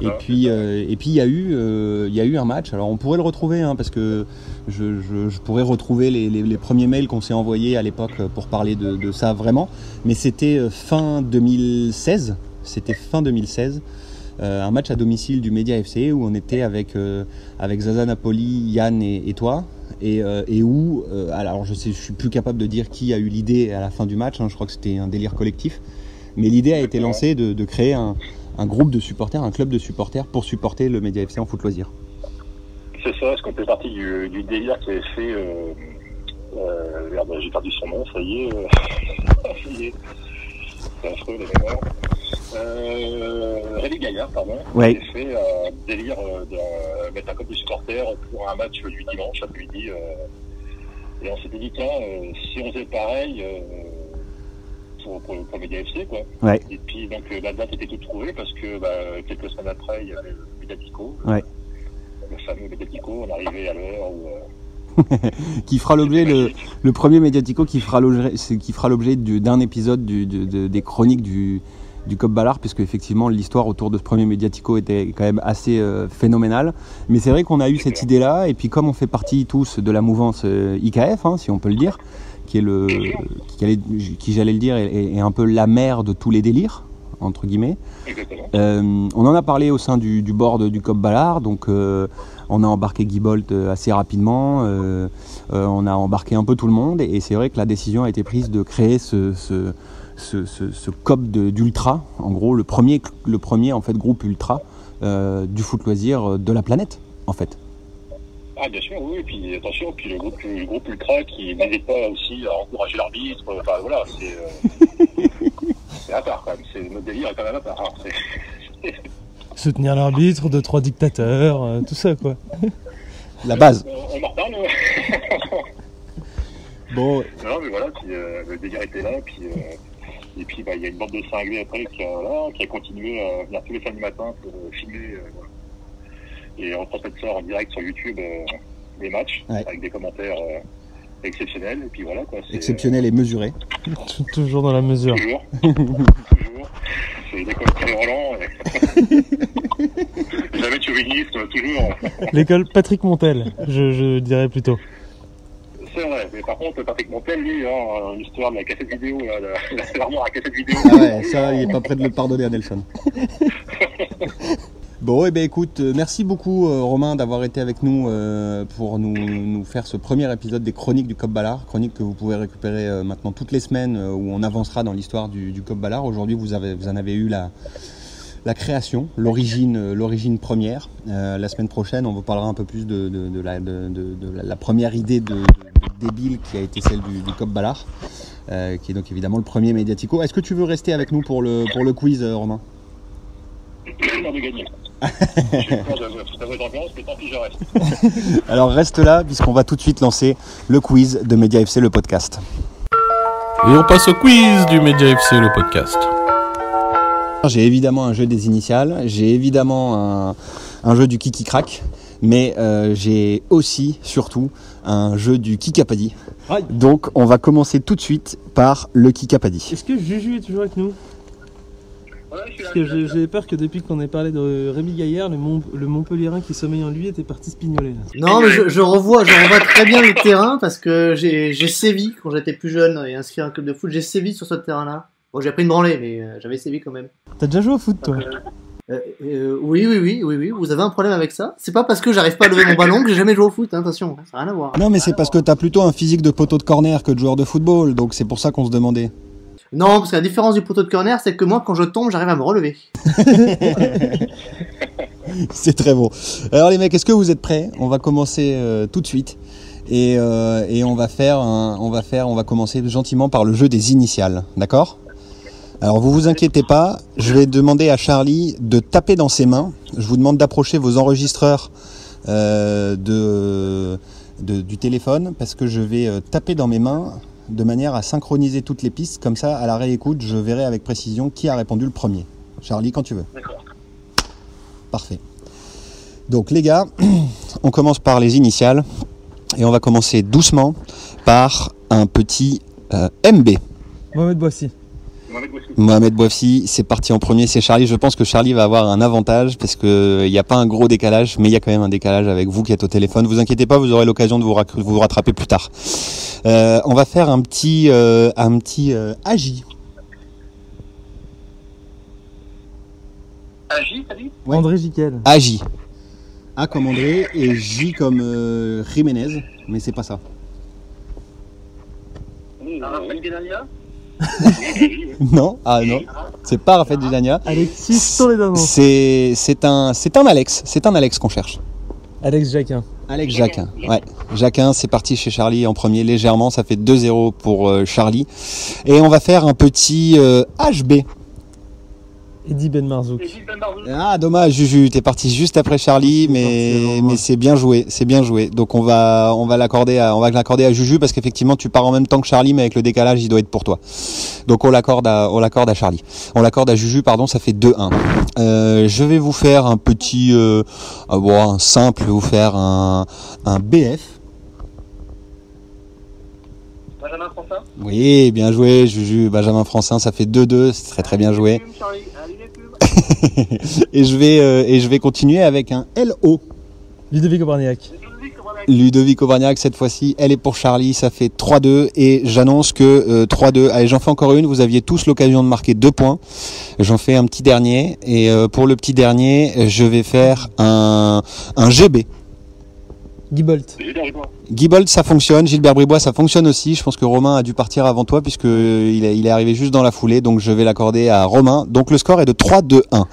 Et puis, euh, et puis il y a eu, euh, il y a eu un match. Alors on pourrait le retrouver, hein, parce que je, je- je pourrais retrouver les, les- les premiers mails qu'on s'est envoyés à l'époque pour parler de, de ça vraiment. Mais c'était euh, fin 2016. C'était fin 2016. euh, un match à domicile du Média FC où on était avec avec Zaza Napoli, Yann et, et toi. Et, et où, alors je je suis plus capable de dire qui a eu l'idée à la fin du match. hein, je crois que c'était un délire collectif. Mais l'idée a été lancée de, de créer un, un groupe de supporters, un club de supporters pour supporter le Média FC en foot loisir. C'est ça, parce qu'on fait partie du, du délire qui avait fait. Euh, euh, merde, j'ai perdu son nom, ça y est. Euh, ça y est. C'est affreux, les mémoires. Euh, Rémi Gaillard, pardon. Ouais. Qui a fait un délire euh, de mettre un club de supporters pour un match du dimanche après-midi. euh, et on s'était dit, tiens, euh, si on faisait pareil. Pour, pour, pour le quoi. Ouais. Et puis, donc, euh, la date était toute trouvée parce que, bah, quelques semaines après, il y avait le Mediatico. Ouais. Le fameux Mediatico, on arrivait à l'heure où, euh, qui fera l'objet le, le premier médiatico qui fera l'objet qui fera l'objet du- d'un épisode du- de- de- des chroniques du du Cop Ballard puisque effectivement l'histoire autour de ce premier médiatico était quand même assez euh, phénoménale mais c'est vrai qu'on a eu cette idée là et puis comme on fait partie tous de la mouvance euh, IKF hein, si on peut le dire qui est le qui, allait- qui j'allais le dire est, est un peu la mère de tous les délires entre guillemets euh, on en a parlé au sein du, du board du COP Ballard, donc euh, on a embarqué Guy Bolt euh, assez rapidement, euh, on a embarqué un peu tout le monde, et, et c'est vrai que la décision a été prise de créer ce, ce, ce, ce- ce COP d'ultra, en gros le premier, le premier en fait groupe ultra du foot loisir de la planète, en fait. Ah, bien sûr, oui, et puis attention, puis le groupe, le groupe Ultra qui n'hésite pas aussi à encourager l'arbitre, enfin voilà, c'est. euh, c'est à part quand même, c'est, notre délire est quand même à part. hein, Soutenir l'arbitre, deux, trois dictateurs, euh, tout ça quoi. La base. On en reparle. Bon, non, mais voilà, puis, euh, le délire était là, puis, euh, et puis bah, il y a une bande de cinglés après qui a, qui a continué à venir tous les samedis matins pour euh, filmer euh, voilà. Et retransmettre ça en direct sur YouTube euh, les matchs Ouais. avec des commentaires euh, exceptionnels. Et puis voilà quoi. exceptionnel et mesuré. Toujours dans la mesure. toujours, toujours. C'est l'école très Roland. et- Jamais chauvinisme, toujours. L'école Patrick Montel, je, je dirais plutôt. C'est vrai, mais par contre, Patrick Montel, lui, hein, l'histoire de la cassette vidéo, là, la- la- l'armoire à cassette vidéo. Ah ouais, ça, il est pas prêt de le pardonner à Nelson. Bon, eh ben écoute, euh, merci beaucoup euh, Romain d'avoir été avec nous euh, pour nous, faire ce premier épisode des chroniques du Cop Ballard, chroniques que vous pouvez récupérer maintenant toutes les semaines où on avancera dans l'histoire du, Cop Ballard. Aujourd'hui, vous, avez, vous en avez eu la, la création, l'origine, première. La semaine prochaine, on vous parlera un peu plus de, la, première idée de, débile qui a été celle du, Cop Ballard, qui est donc évidemment le premier médiatico. Est-ce que tu veux rester avec nous pour le, pour le quiz, Romain? De ambiance, mais tant pis, je reste. Alors reste là, puisqu'on va tout de suite lancer le quiz de Media FC, le podcast. Et on passe au quiz du Média FC, le podcast. J'ai évidemment un jeu des initiales, j'ai évidemment un, un jeu du Kiki Crack, mais euh, j'ai aussi, surtout, un jeu du Kikapadi. Donc on va commencer tout de suite par le Kikapadi. Est-ce que Juju est toujours avec nous Ouais, je suis là. Parce que j'ai peur que depuis qu'on ait parlé de Rémi Gaillard, le, Mont le Montpellierin qui sommeille en lui était parti spignoler. Non, mais je, je revois, je revois très bien le terrain parce que j'ai sévi quand j'étais plus jeune et inscrit à un club de foot. J'ai sévi sur ce terrain-là. Bon, j'ai pris une branlée, mais euh, j'avais sévi quand même. T'as déjà joué au foot toi? Euh, euh, oui, oui, oui, oui, oui. Vous avez un problème avec ça? C'est pas parce que j'arrive pas à lever mon ballon que j'ai jamais joué au foot. hein, attention, ça n'a rien à voir. Non mais c'est parce que t'as plutôt un physique de poteau de corner que de joueur de football, donc c'est pour ça qu'on se demandait. Non, parce que la différence du poteau de corner, c'est que moi, quand je tombe, j'arrive à me relever. C'est très bon. Alors les mecs, est-ce que vous êtes prêts? On va commencer euh, tout de suite. Et, euh, on va faire, on va commencer gentiment par le jeu des initiales, d'accord? Alors vous vous inquiétez pas, je vais demander à Charlie de taper dans ses mains. Je vous demande d'approcher vos enregistreurs euh, du téléphone parce que je vais taper dans mes mains de manière à synchroniser toutes les pistes. Comme ça, à la réécoute, je verrai avec précision qui a répondu le premier. Charlie, quand tu veux. D'accord. Parfait. Donc les gars, on commence par les initiales et on va commencer doucement par un petit euh, MB. Mohamed Boissy. Mohamed Bouafsi, c'est parti en premier, c'est Charlie. Je pense que Charlie va avoir un avantage parce qu'il n'y a pas un gros décalage, mais il y a quand même un décalage avec vous qui êtes au téléphone. Vous inquiétez pas, vous aurez l'occasion de vous, rattraper plus tard. Euh, on va faire un petit, euh, un petit euh, AJ. Agi, dit? Ouais. André Giquel. AJ. A comme André et J comme euh, Jiménez, mais c'est pas ça. Raphaël Guédalia Non, ah non, c'est pas Raphaël Dudania. Alexis. C'est c'est un c'est un Alex, c'est un Alex qu'on cherche. Alex Jacquin. Alex Jacquin. Ouais, Jacquin, c'est parti chez Charlie en premier légèrement, ça fait 2-0 pour euh, Charlie. Et on va faire un petit euh, HB. Eddie Ben Marzouk. Gilles Ben Barzouk Ah dommage Juju, t'es parti juste après Charlie, mais c'est bien joué, c'est bien joué. Donc on va on va l'accorder à on va l'accorder à Juju parce qu'effectivement tu pars en même temps que Charlie, mais avec le décalage il doit être pour toi. Donc on l'accorde à on l'accorde à Charlie. On l'accorde à Juju, pardon, ça fait 2-1. Euh, je vais vous faire un petit euh, ah bon, un simple, je vais vous faire un un BF. Benjamin François Oui, bien joué, Juju, Benjamin Francin, ça fait 2-2, c'est très très bien joué. Charlie, et je vais euh, et je vais continuer avec un LO. Ludovic Obarniak. Ludovic Auvergnac cette fois-ci, elle est pour Charlie, ça fait 3-2 et j'annonce que euh, 3-2. Allez, j'en fais encore une, vous aviez tous l'occasion de marquer deux points. J'en fais un petit dernier et euh, pour le petit dernier, je vais faire un, un GB. Guy Bolt. Gilbert Dubois. Guibold, ça fonctionne. Gilbert Bribois, ça fonctionne aussi. Je pense que Romain a dû partir avant toi puisque euh, il est, il est arrivé juste dans la foulée. Donc je vais l'accorder à Romain. Donc le score est de 3-2-1.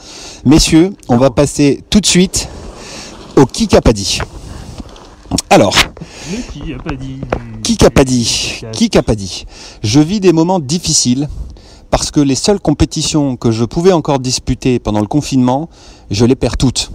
Messieurs, on va passer tout de suite au Kikapadi. Alors, Qui a pas dit Kikapadi, Kikapadi. Je vis des moments difficiles parce que les seules compétitions que je pouvais encore disputer pendant le confinement, je les perds toutes.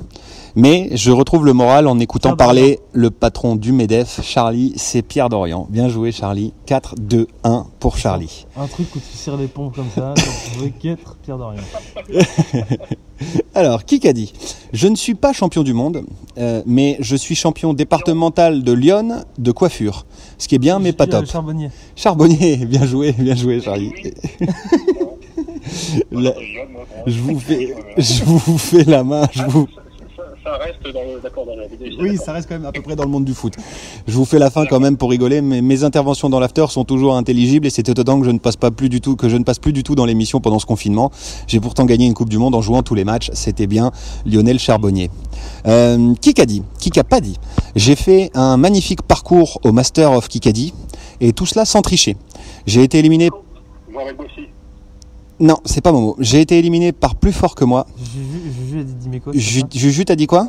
Mais je retrouve le moral en écoutant parler le patron du MEDEF, Charlie, c'est Pierre Dorian. Bien joué Charlie, 4, 2, 1 pour Charlie. Un truc où tu serres les ponts comme ça, ça pouvait qu'être Pierre Dorian. Alors, qui qu'a dit? Je ne suis pas champion du monde, euh, mais je suis champion départemental de Lyon de coiffure. Ce qui est bien, mais pas top. Charbonnier. Charbonnier, bien joué, bien joué Charlie. La- je, vous fais, je vous fais la main, je vous... Ça reste dans le, d'accord dans la vidéo. Oui, ça reste quand même à peu près dans le monde du foot. Je vous fais la fin quand même pour rigoler, mais mes interventions dans l'after sont toujours intelligibles et c'est étonnant que je ne passe pas plus du tout, que je ne passe plus du tout dans l'émission pendant ce confinement. J'ai pourtant gagné une Coupe du Monde en jouant tous les matchs. C'était bien Lionel Charbonnier. Euh, qui qu'a dit? Qui qu'a pas dit? J'ai fait un magnifique parcours au Master of Kikadi et tout cela sans tricher. J'ai été éliminé. Aussi. Non, c'est pas Momo. J'ai été éliminé par plus fort que moi. Juju, Juju a dit Dimeco. Ju- Juju, t'as dit quoi?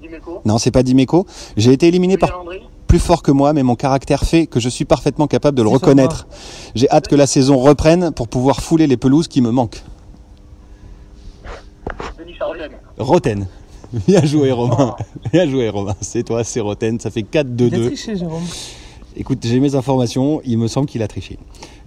Dimeco. Non, c'est pas Dimeco. J'ai été éliminé par Landry. plus fort que moi, mais mon caractère fait que je suis parfaitement capable de le reconnaître. J'ai hâte que la saison reprenne pour pouvoir fouler les pelouses qui me manquent. Denis. Roten. Bien joué Romain. Bien joué Romain. C'est toi, c'est Roten. Ça fait Il a 4-2-2. triché, Jérôme. Écoute, j'ai mes informations, il me semble qu'il a triché.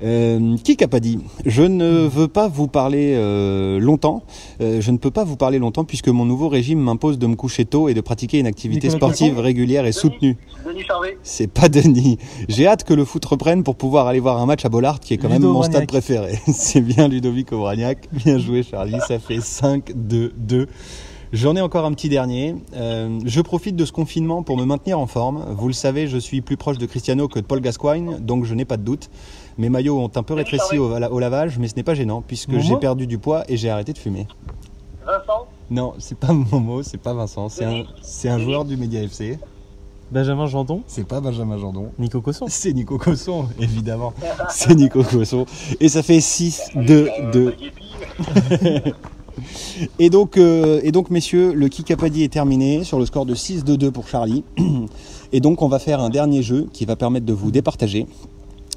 Euh, qui qu'a pas dit? Je ne veux pas vous parler euh, longtemps. Euh, je ne peux pas vous parler longtemps puisque mon nouveau régime m'impose de me coucher tôt et de pratiquer une activité Nicolas sportive régulière et soutenue. Denis Charvet. C'est pas Denis. J'ai hâte que le foot reprenne pour pouvoir aller voir un match à Bollard qui est quand même mon stade préféré. C'est bien Ludovic Obraniak. Bien joué Charlie, ça fait 5-2-2. J'en ai encore un petit dernier. Euh, je profite de ce confinement pour me maintenir en forme. Vous le savez, je suis plus proche de Cristiano que de Paul Gascoigne, donc je n'ai pas de doute. Mes maillots ont un peu rétréci au, au lavage, mais ce n'est pas gênant puisque j'ai perdu du poids et j'ai arrêté de fumer. Vincent. Non, c'est pas Momo, c'est pas Vincent, c'est un, c'est un joueur du Média FC. Benjamin Jandon. C'est pas Benjamin Jandon. Nico Cosson. C'est Nico Cosson, évidemment. C'est Nico Cosson. Et ça fait 6-2-2. Et donc, euh, et donc, messieurs, le Kikapadi est terminé sur le score de 6-2-2 pour Charlie. Et donc, on va faire un dernier jeu qui va permettre de vous départager.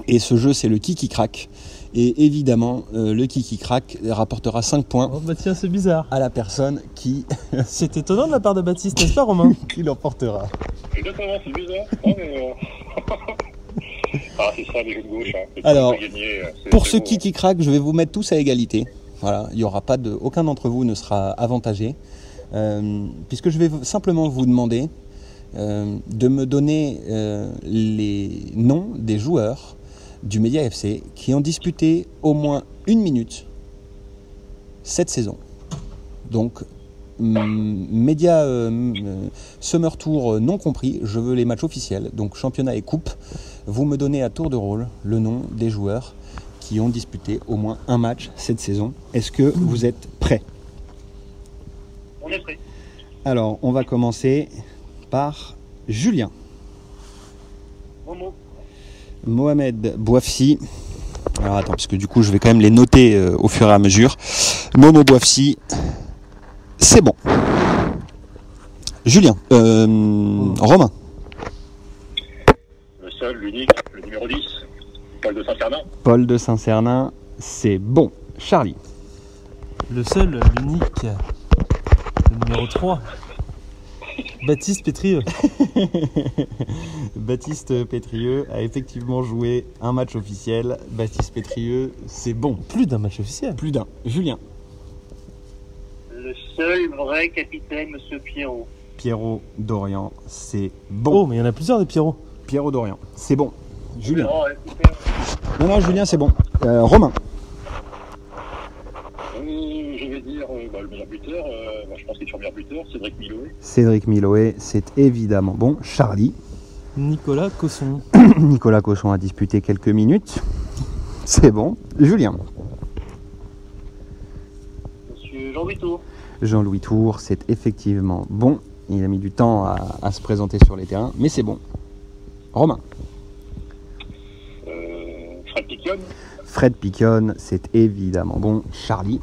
Et ce jeu, c'est le Kiki Crack. Et évidemment, euh, le Kiki Crack rapportera 5 points Oh bah tiens, c'est bizarre. à la personne qui, C'est étonnant de la part de Baptiste, n'est-ce pas Romain qui l'emportera. Exactement, c'est bizarre. Non, mais, euh, ah, c'est ça, les jeux de gauche. Hein. Alors, gagner, euh, Pour ce beau, qui qui craque, je vais vous mettre tous à égalité. Voilà, il y aura pas de, aucun d'entre vous ne sera avantagé, Euh, puisque je vais simplement vous demander euh, de me donner euh, les noms des joueurs du Média FC qui ont disputé au moins une minute cette saison. Donc, hum, Média euh, euh, Summer Tour euh, non compris, je veux les matchs officiels, donc championnat et coupe. Vous me donnez à tour de rôle le nom des joueurs qui ont disputé au moins un match cette saison. Est-ce que vous êtes prêts? On est prêt. Alors, on va commencer par Julien. Momo. Mohamed Bouafsi. Alors attends, parce que du coup, je vais quand même les noter euh, au fur et à mesure. Momo Bouafsi, c'est bon. Julien, euh, Romain, Le seul, l'unique, le numéro 10. Paul de Saint-Cernin. Paul de Saint-Cernin, c'est bon. Charlie, Le seul, l'unique, le numéro 3. Baptiste Pétrieux. Baptiste Pétrieux a effectivement joué un match officiel. Baptiste Pétrieux, c'est bon. Plus d'un match officiel. Plus d'un. Julien, Le seul vrai capitaine, Monsieur Pierrot. Pierrot Dorian, c'est Oh, bon. mais il y en a plusieurs des Pierrot. Pierrot Dorian, c'est bon. Julien. Non, écoutez, Non, non, Julien, c'est bon. Euh, Romain. Euh, je vais dire euh, bah, le meilleur buteur. euh, bah, je pense qu'il est sur meilleur buteur, Cédric Miloé. Cédric Miloé, c'est évidemment bon. Charlie. Nicolas Cosson. Nicolas Cosson a disputé quelques minutes. C'est bon. Julien. Monsieur Jean-Louis Tour. Jean-Louis Tour, c'est effectivement bon. Il a mis du temps à, à se présenter sur les terrains, mais c'est bon. Romain. Euh, Fred Piquion. Fred Piquion, c'est évidemment bon. Charlie.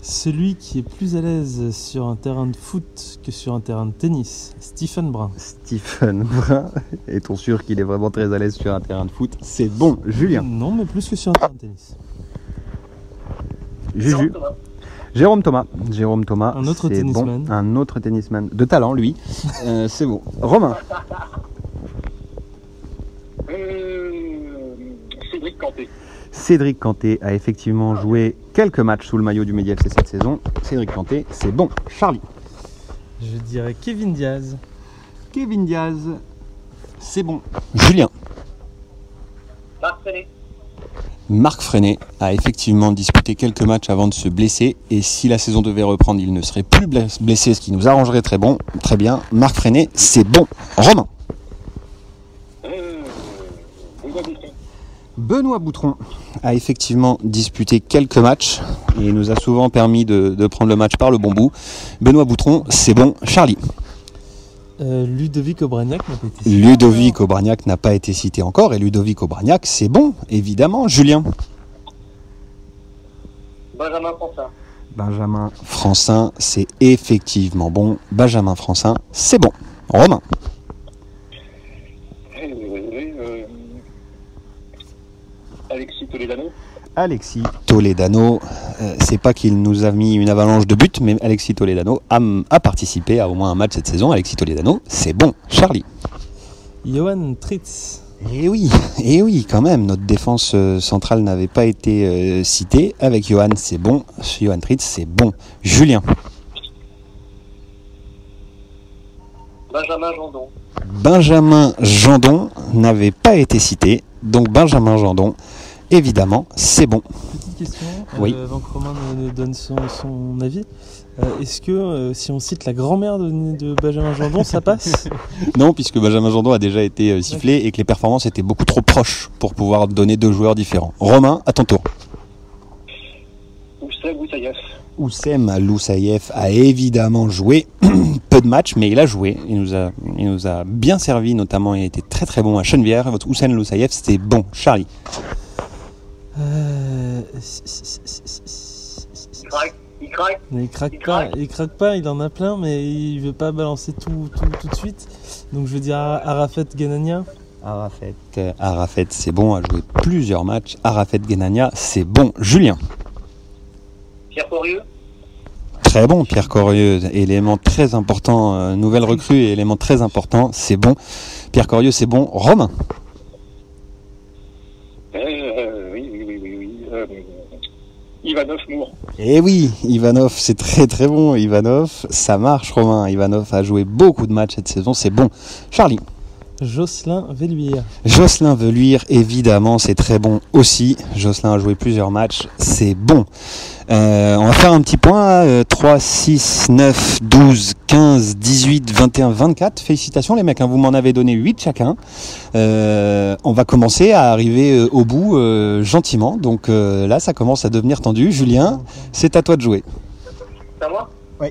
Celui qui est plus à l'aise sur un terrain de foot que sur un terrain de tennis. Stephen Brun. Stephen Brun. Est-on sûr qu'il est vraiment très à l'aise sur un terrain de foot? C'est bon. Julien. Non, mais plus que sur un terrain de tennis. Juju. Jérôme Thomas. Jérôme Thomas. Un autre c'est tennisman. Bon. Un autre tennisman. De talent, lui. Euh, c'est bon. Romain. Euh, Cédric Canté. Cédric Canté a effectivement joué quelques matchs sous le maillot du Medi FC cette saison. Cédric Canté, c'est bon. Charlie. Je dirais Kevin Diaz. Kevin Diaz, c'est bon. Julien. Marc Freinet. Marc Freinet a effectivement disputé quelques matchs avant de se blesser et si la saison devait reprendre, il ne serait plus bless- blessé, ce qui nous arrangerait très bon, très bien. Marc Freinet, c'est bon. Romain. Euh, Benoît Boutron. Benoît Boutron a effectivement disputé quelques matchs et nous a souvent permis de, de prendre le match par le bon bout. Benoît Boutron, c'est bon. Charlie. Euh, Ludovic Obraniak n'a pas été Ludovic Obraniak n'a pas été cité encore et Ludovic Obraniak, c'est bon, évidemment. Julien. Benjamin François. Benjamin Francin, c'est effectivement bon. Benjamin Francin, c'est bon. Romain. Euh, euh, Alexis Toledano. Alexis Toledano, euh, c'est pas qu'il nous a mis une avalanche de buts, mais Alexis Toledano a, a participé à au moins un match cette saison. Alexis Toledano, c'est bon. Charlie. Johan Tritz. Et oui, et oui, quand même, notre défense euh, centrale n'avait pas été euh, citée. Avec Johan, c'est bon. Johan Tritz, c'est bon. Julien. Benjamin Jandon. Benjamin Jandon n'avait pas été cité. Donc Benjamin Jandon, évidemment, c'est bon. Petite question, euh, Oui. avant que Romain ne, ne donne son, son avis. Euh, Est-ce que euh, si on cite la grand-mère de, de Benjamin Jandon, ça passe? Non, puisque Benjamin Jandon a déjà été euh, sifflé et que les performances étaient beaucoup trop proches pour pouvoir donner deux joueurs différents. Romain, à ton tour. Oussem Boussaïef. Oussem Loussaïef a évidemment joué peu de matchs, mais il a joué. Il nous a, il nous a bien servi, notamment il a été très très bon à Chenevière. Votre Oussem Loussaïef, c'était bon. Charlie. Il craque. Il craque. Il craque Il pas, craque. il craque pas, il en a plein, mais il veut pas balancer tout, tout, tout de suite. Donc je veux dire Arafat Ganania. Arafat. Euh, Arafat, c'est bon, a joué plusieurs matchs. Arafat Genania, c'est bon. Julien. Pierre Corieux. Très bon, Pierre Corieux, élément très important, euh, nouvelle recrue et élément très important, c'est bon. Pierre Corieux, c'est bon. Romain. Euh, oui, oui, oui, oui, oui. Euh, Ivanov Moore. Eh oui, Ivanov, c'est très très bon. Ivanov, ça marche, Romain. Ivanov a joué beaucoup de matchs cette saison, c'est bon. Charlie. Jocelyn Velluire. Jocelyn Veluire, évidemment, c'est très bon aussi. Jocelyn a joué plusieurs matchs, c'est bon. Euh, on va faire un petit point. euh, 3, 6, 9, 12, 15, 18, 21, 24. Félicitations les mecs, hein, vous m'en avez donné 8 chacun. Euh, on va commencer à arriver euh, au bout euh, gentiment. Donc euh, là, ça commence à devenir tendu. Julien, c'est à toi de jouer. C'est à moi? Oui.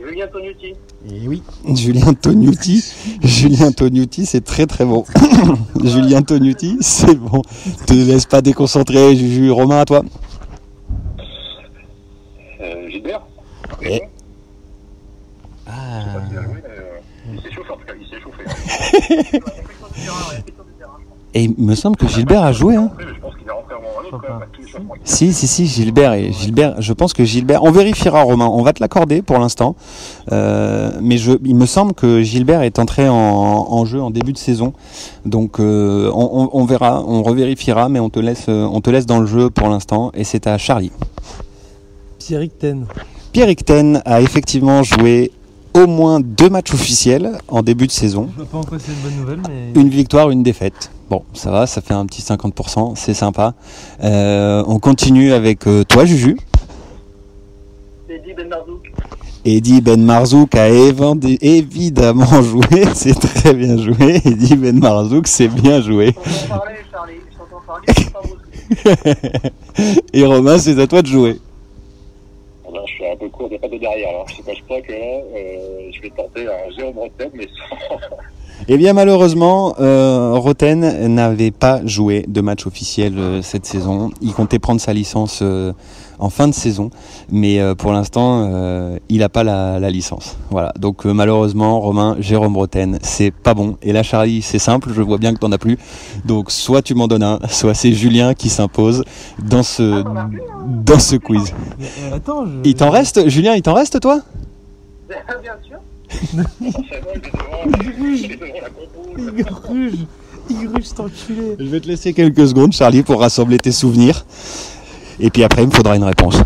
Julien Tognuti. Et Eh oui, Julien Tognuti. Julien Tognuti, c'est très très bon. Julien Tognuti, c'est bon. Te laisse pas déconcentrer, Juju. Romain, à toi. Euh, Eh. Ah. Il a joué, mais, euh, il s'est chauffé en tout cas, il s'est chauffé. Et il me semble que Gilbert a joué. Hein. Si, si, si, Gilbert. Et Gilbert, je pense que Gilbert. On vérifiera, Romain. On va te l'accorder pour l'instant. Euh, mais je, il me semble que Gilbert est entré en, en jeu en début de saison. Donc, euh, on, on- on verra, on revérifiera, mais on te laisse, on te laisse dans le jeu pour l'instant. Et c'est à Charlie. Pierrick Ten. Pierre Ten a effectivement joué au moins deux matchs officiels en début de saison. Je vois pas en quoi c'est une bonne nouvelle, mais. Une victoire, une défaite. Bon, ça va, ça fait un petit 50%, c'est sympa. Euh, on continue avec euh, toi, Juju. Eddie Ben Marzouk. Eddie Ben Marzouk a évidemment joué, c'est très bien joué. Eddie Ben Marzouk, c'est bien joué. Je t'entends parler, Charlie. Je t'entends parler, je t'entends bosser. Et Romain, c'est à toi de jouer. Je suis un peu court, a pas de derrière. Alors, je ne cache pas que euh, je vais tenter un Jérôme Rotten, mais sans, Eh bien malheureusement, euh, Roten n'avait pas joué de match officiel euh, cette saison. Il comptait prendre sa licence euh, en fin de saison, mais euh, pour l'instant, euh, il n'a pas la, la licence. Voilà. Donc euh, malheureusement, Romain, Jérôme Roten, c'est pas bon. Et là, Charlie, c'est simple. Je vois bien que t'en as plus. Donc soit tu m'en donnes un, soit c'est Julien qui s'impose dans ce dans ce quiz. Mais, attends, je... Il t'en reste, Julien, il t'en reste toi? Bien sûr. Il gruge Il gruge cet enculé Je vais te laisser quelques secondes, Charlie, pour rassembler tes souvenirs. Et puis après, il me faudra une réponse.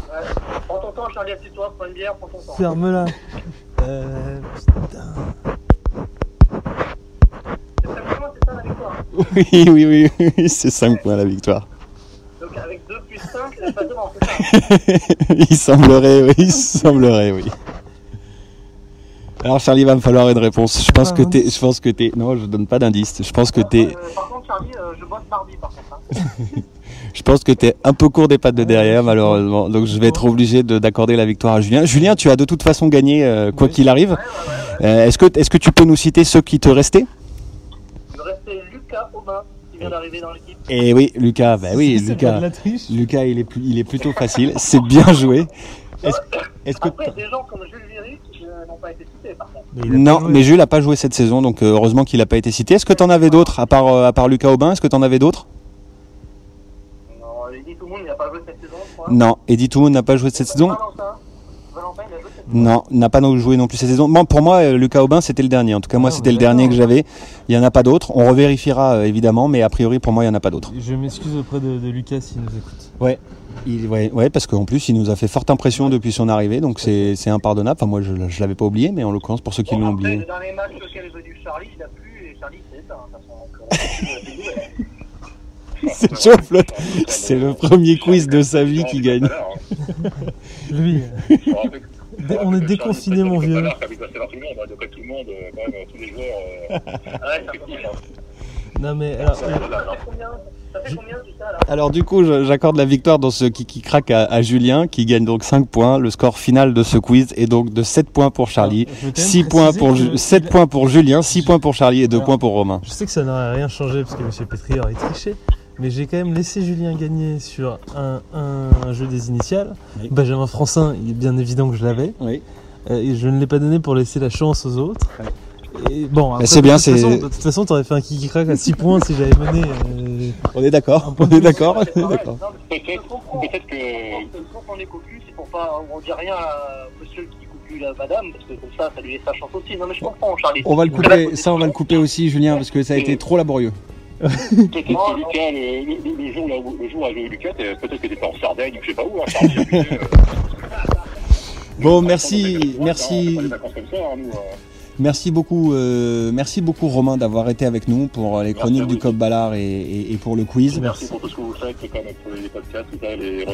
Prends ton temps, Charlie, assieds-toi, prends une bière, prends ton temps. Ferme-la Euh... Putain... C'est ça la victoire. Oui, oui, oui, oui, c'est 5 points la victoire. Donc avec 2 plus 5, c'est pas devant, c'est ça? Il semblerait, oui, il semblerait, oui. Alors Charlie, va me falloir une réponse. Je pense Ah, que t'es, je pense que t'es, non, je donne pas d'indice. Je pense que t'es, Euh, Par contre, Charlie, euh, je bosse mardi par contre. Hein. je pense que t'es un peu court des pattes de derrière, malheureusement. Donc je vais être obligé de- d'accorder la victoire à Julien. Julien, tu as de toute façon gagné, euh, quoi qu'il arrive. Euh, est-ce que, est-ce que tu peux nous citer ceux qui te restaient? Il me restait Lucas Aubin qui vient d'arriver dans l'équipe. Eh oui, Lucas, bah oui, Lucas. de la triche Lucas, il est, plus- il est plutôt facile. C'est bien joué. Est-ce, que Après, des gens comme Jules Viry pas été cités par contre. Mais il a Non, mais Jules n'a pas joué cette saison, donc euh, heureusement qu'il n'a pas été cité. Est-ce que tu en avais d'autres, à part, euh, à part Lucas Aubin? Est-ce que tu en avais d'autres? Non, Eddy tout le monde il n'a pas joué cette saison, je crois. Non, Eddie Toumoun n'a pas joué cette saison Valentin, Valentin, il a joué cette saison. Non, n'a pas non- joué non plus cette saison. Bon, pour moi, euh, Lucas Aubin, c'était le dernier. En tout cas, moi, Ah, c'était le dernier que j'avais. Il n'y en a pas d'autres. On revérifiera, euh, évidemment, mais a priori, pour moi, il n'y en a pas d'autres. Je m'excuse auprès de, de Lucas s'il nous écoute. Ouais. Il, ouais, ouais, parce qu'en plus, il nous a fait forte impression depuis son arrivée, donc c'est c'est impardonnable. Enfin, moi, je ne l'avais pas oublié, mais en l'occurrence, pour ceux qui Bon, l'ont après, oublié. le dernier match auquel j'ai du Charlie, il a plu et Charlie c'est ça. hein, De toute euh, c'est chaud, Flotte. C'est le premier quiz de sa vie qui gagne. Lui, on est déconfiné, mon vieux. Non mais alors, Ça fait combien Ça fait combien tout ça là Alors du coup, j'accorde la victoire dans ce qui, qui craque à, à Julien, qui gagne donc 5 points. Le score final de ce quiz est donc de 7 points pour Charlie, Alors, je veux quand même 6 points pour, que Ju- 7 il a- points pour Julien, 6 points pour Charlie et 2 Alors, points pour Romain. je sais que ça n'aurait rien changé parce que M. Petri aurait triché, mais j'ai quand même laissé Julien gagner sur un, un jeu des initiales. Oui. Benjamin Francin, il est bien évident que je l'avais. Oui. Euh, et je ne l'ai pas donné pour laisser la chance aux autres. Et bon, après, c'est de bien, c'est- De toute façon, t'aurais fait un kiki crack à 6 points si j'avais mené. euh, On est d'accord On est d'accord On est d'accord. Peut-être peut-être que quand on est cocu, c'est pour pas. On dit rien à monsieur qui cocu la madame, parce que comme ça, ça lui laisse sa chance aussi. Non mais je comprends, Charlie. On va le couper, ça on va le couper aussi Julien, parce que ça a été trop laborieux. Peut-être que Lucas, le, le, le jour là où le jour où Lucas, peut-être que t'étais en Sardaigne ou je sais pas où. Hein, Charlie, euh, Bon, merci, merci, euh. merci beaucoup, euh, merci beaucoup Romain d'avoir été avec nous pour les chroniques du Cop Ballard et, et- et pour le quiz. Merci pour tout ce que vous faites, quand même, pour les podcasts, tout ça, les,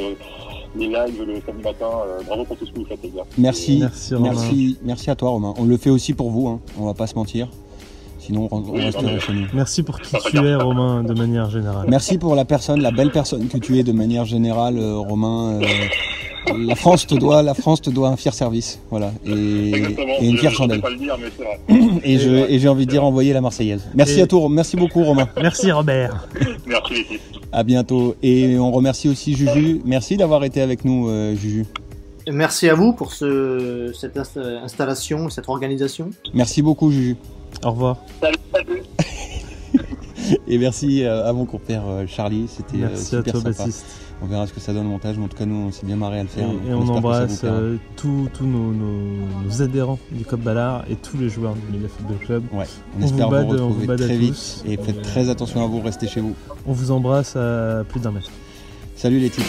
les lives le samedi matin. euh, bravo pour tout ce que vous faites, les gars. Merci, Merci, Romain. merci, merci à toi Romain. On le fait aussi pour vous, hein. on va pas se mentir. Sinon on, Oui, resterait chez nous. Merci pour qui tu es, Romain, de manière générale. Merci pour la personne, la belle personne que tu es de manière générale, euh, Romain. Euh, la France te doit, la France te doit un fier service, voilà, et, une fière chandelle. Et je, et j'ai envie de dire envoyer la Marseillaise. Merci Et- à toi, merci beaucoup Romain. Merci, Robert. Merci. À bientôt. Et on remercie aussi Juju. Merci d'avoir été avec nous, euh, Juju. Merci à vous pour ce, cette insta- installation, cette organisation. Merci beaucoup, Juju. Au revoir. Salut, salut. Et merci euh, à mon compère euh, Charlie. C'était euh, à super toi, sympa. Baptiste. On verra ce que ça donne au montage, mais en tout cas, nous, on s'est bien marré à le Et, faire. et on embrasse euh, tous tous nos, nos- nos adhérents du Cop Ballard et tous les joueurs du Mila Football Club. Ouais, on, on espère vous on vous retrouver très vite. tous. Et faites très attention à vous, restez chez vous. On vous embrasse à plus d'un mètre. Salut les types.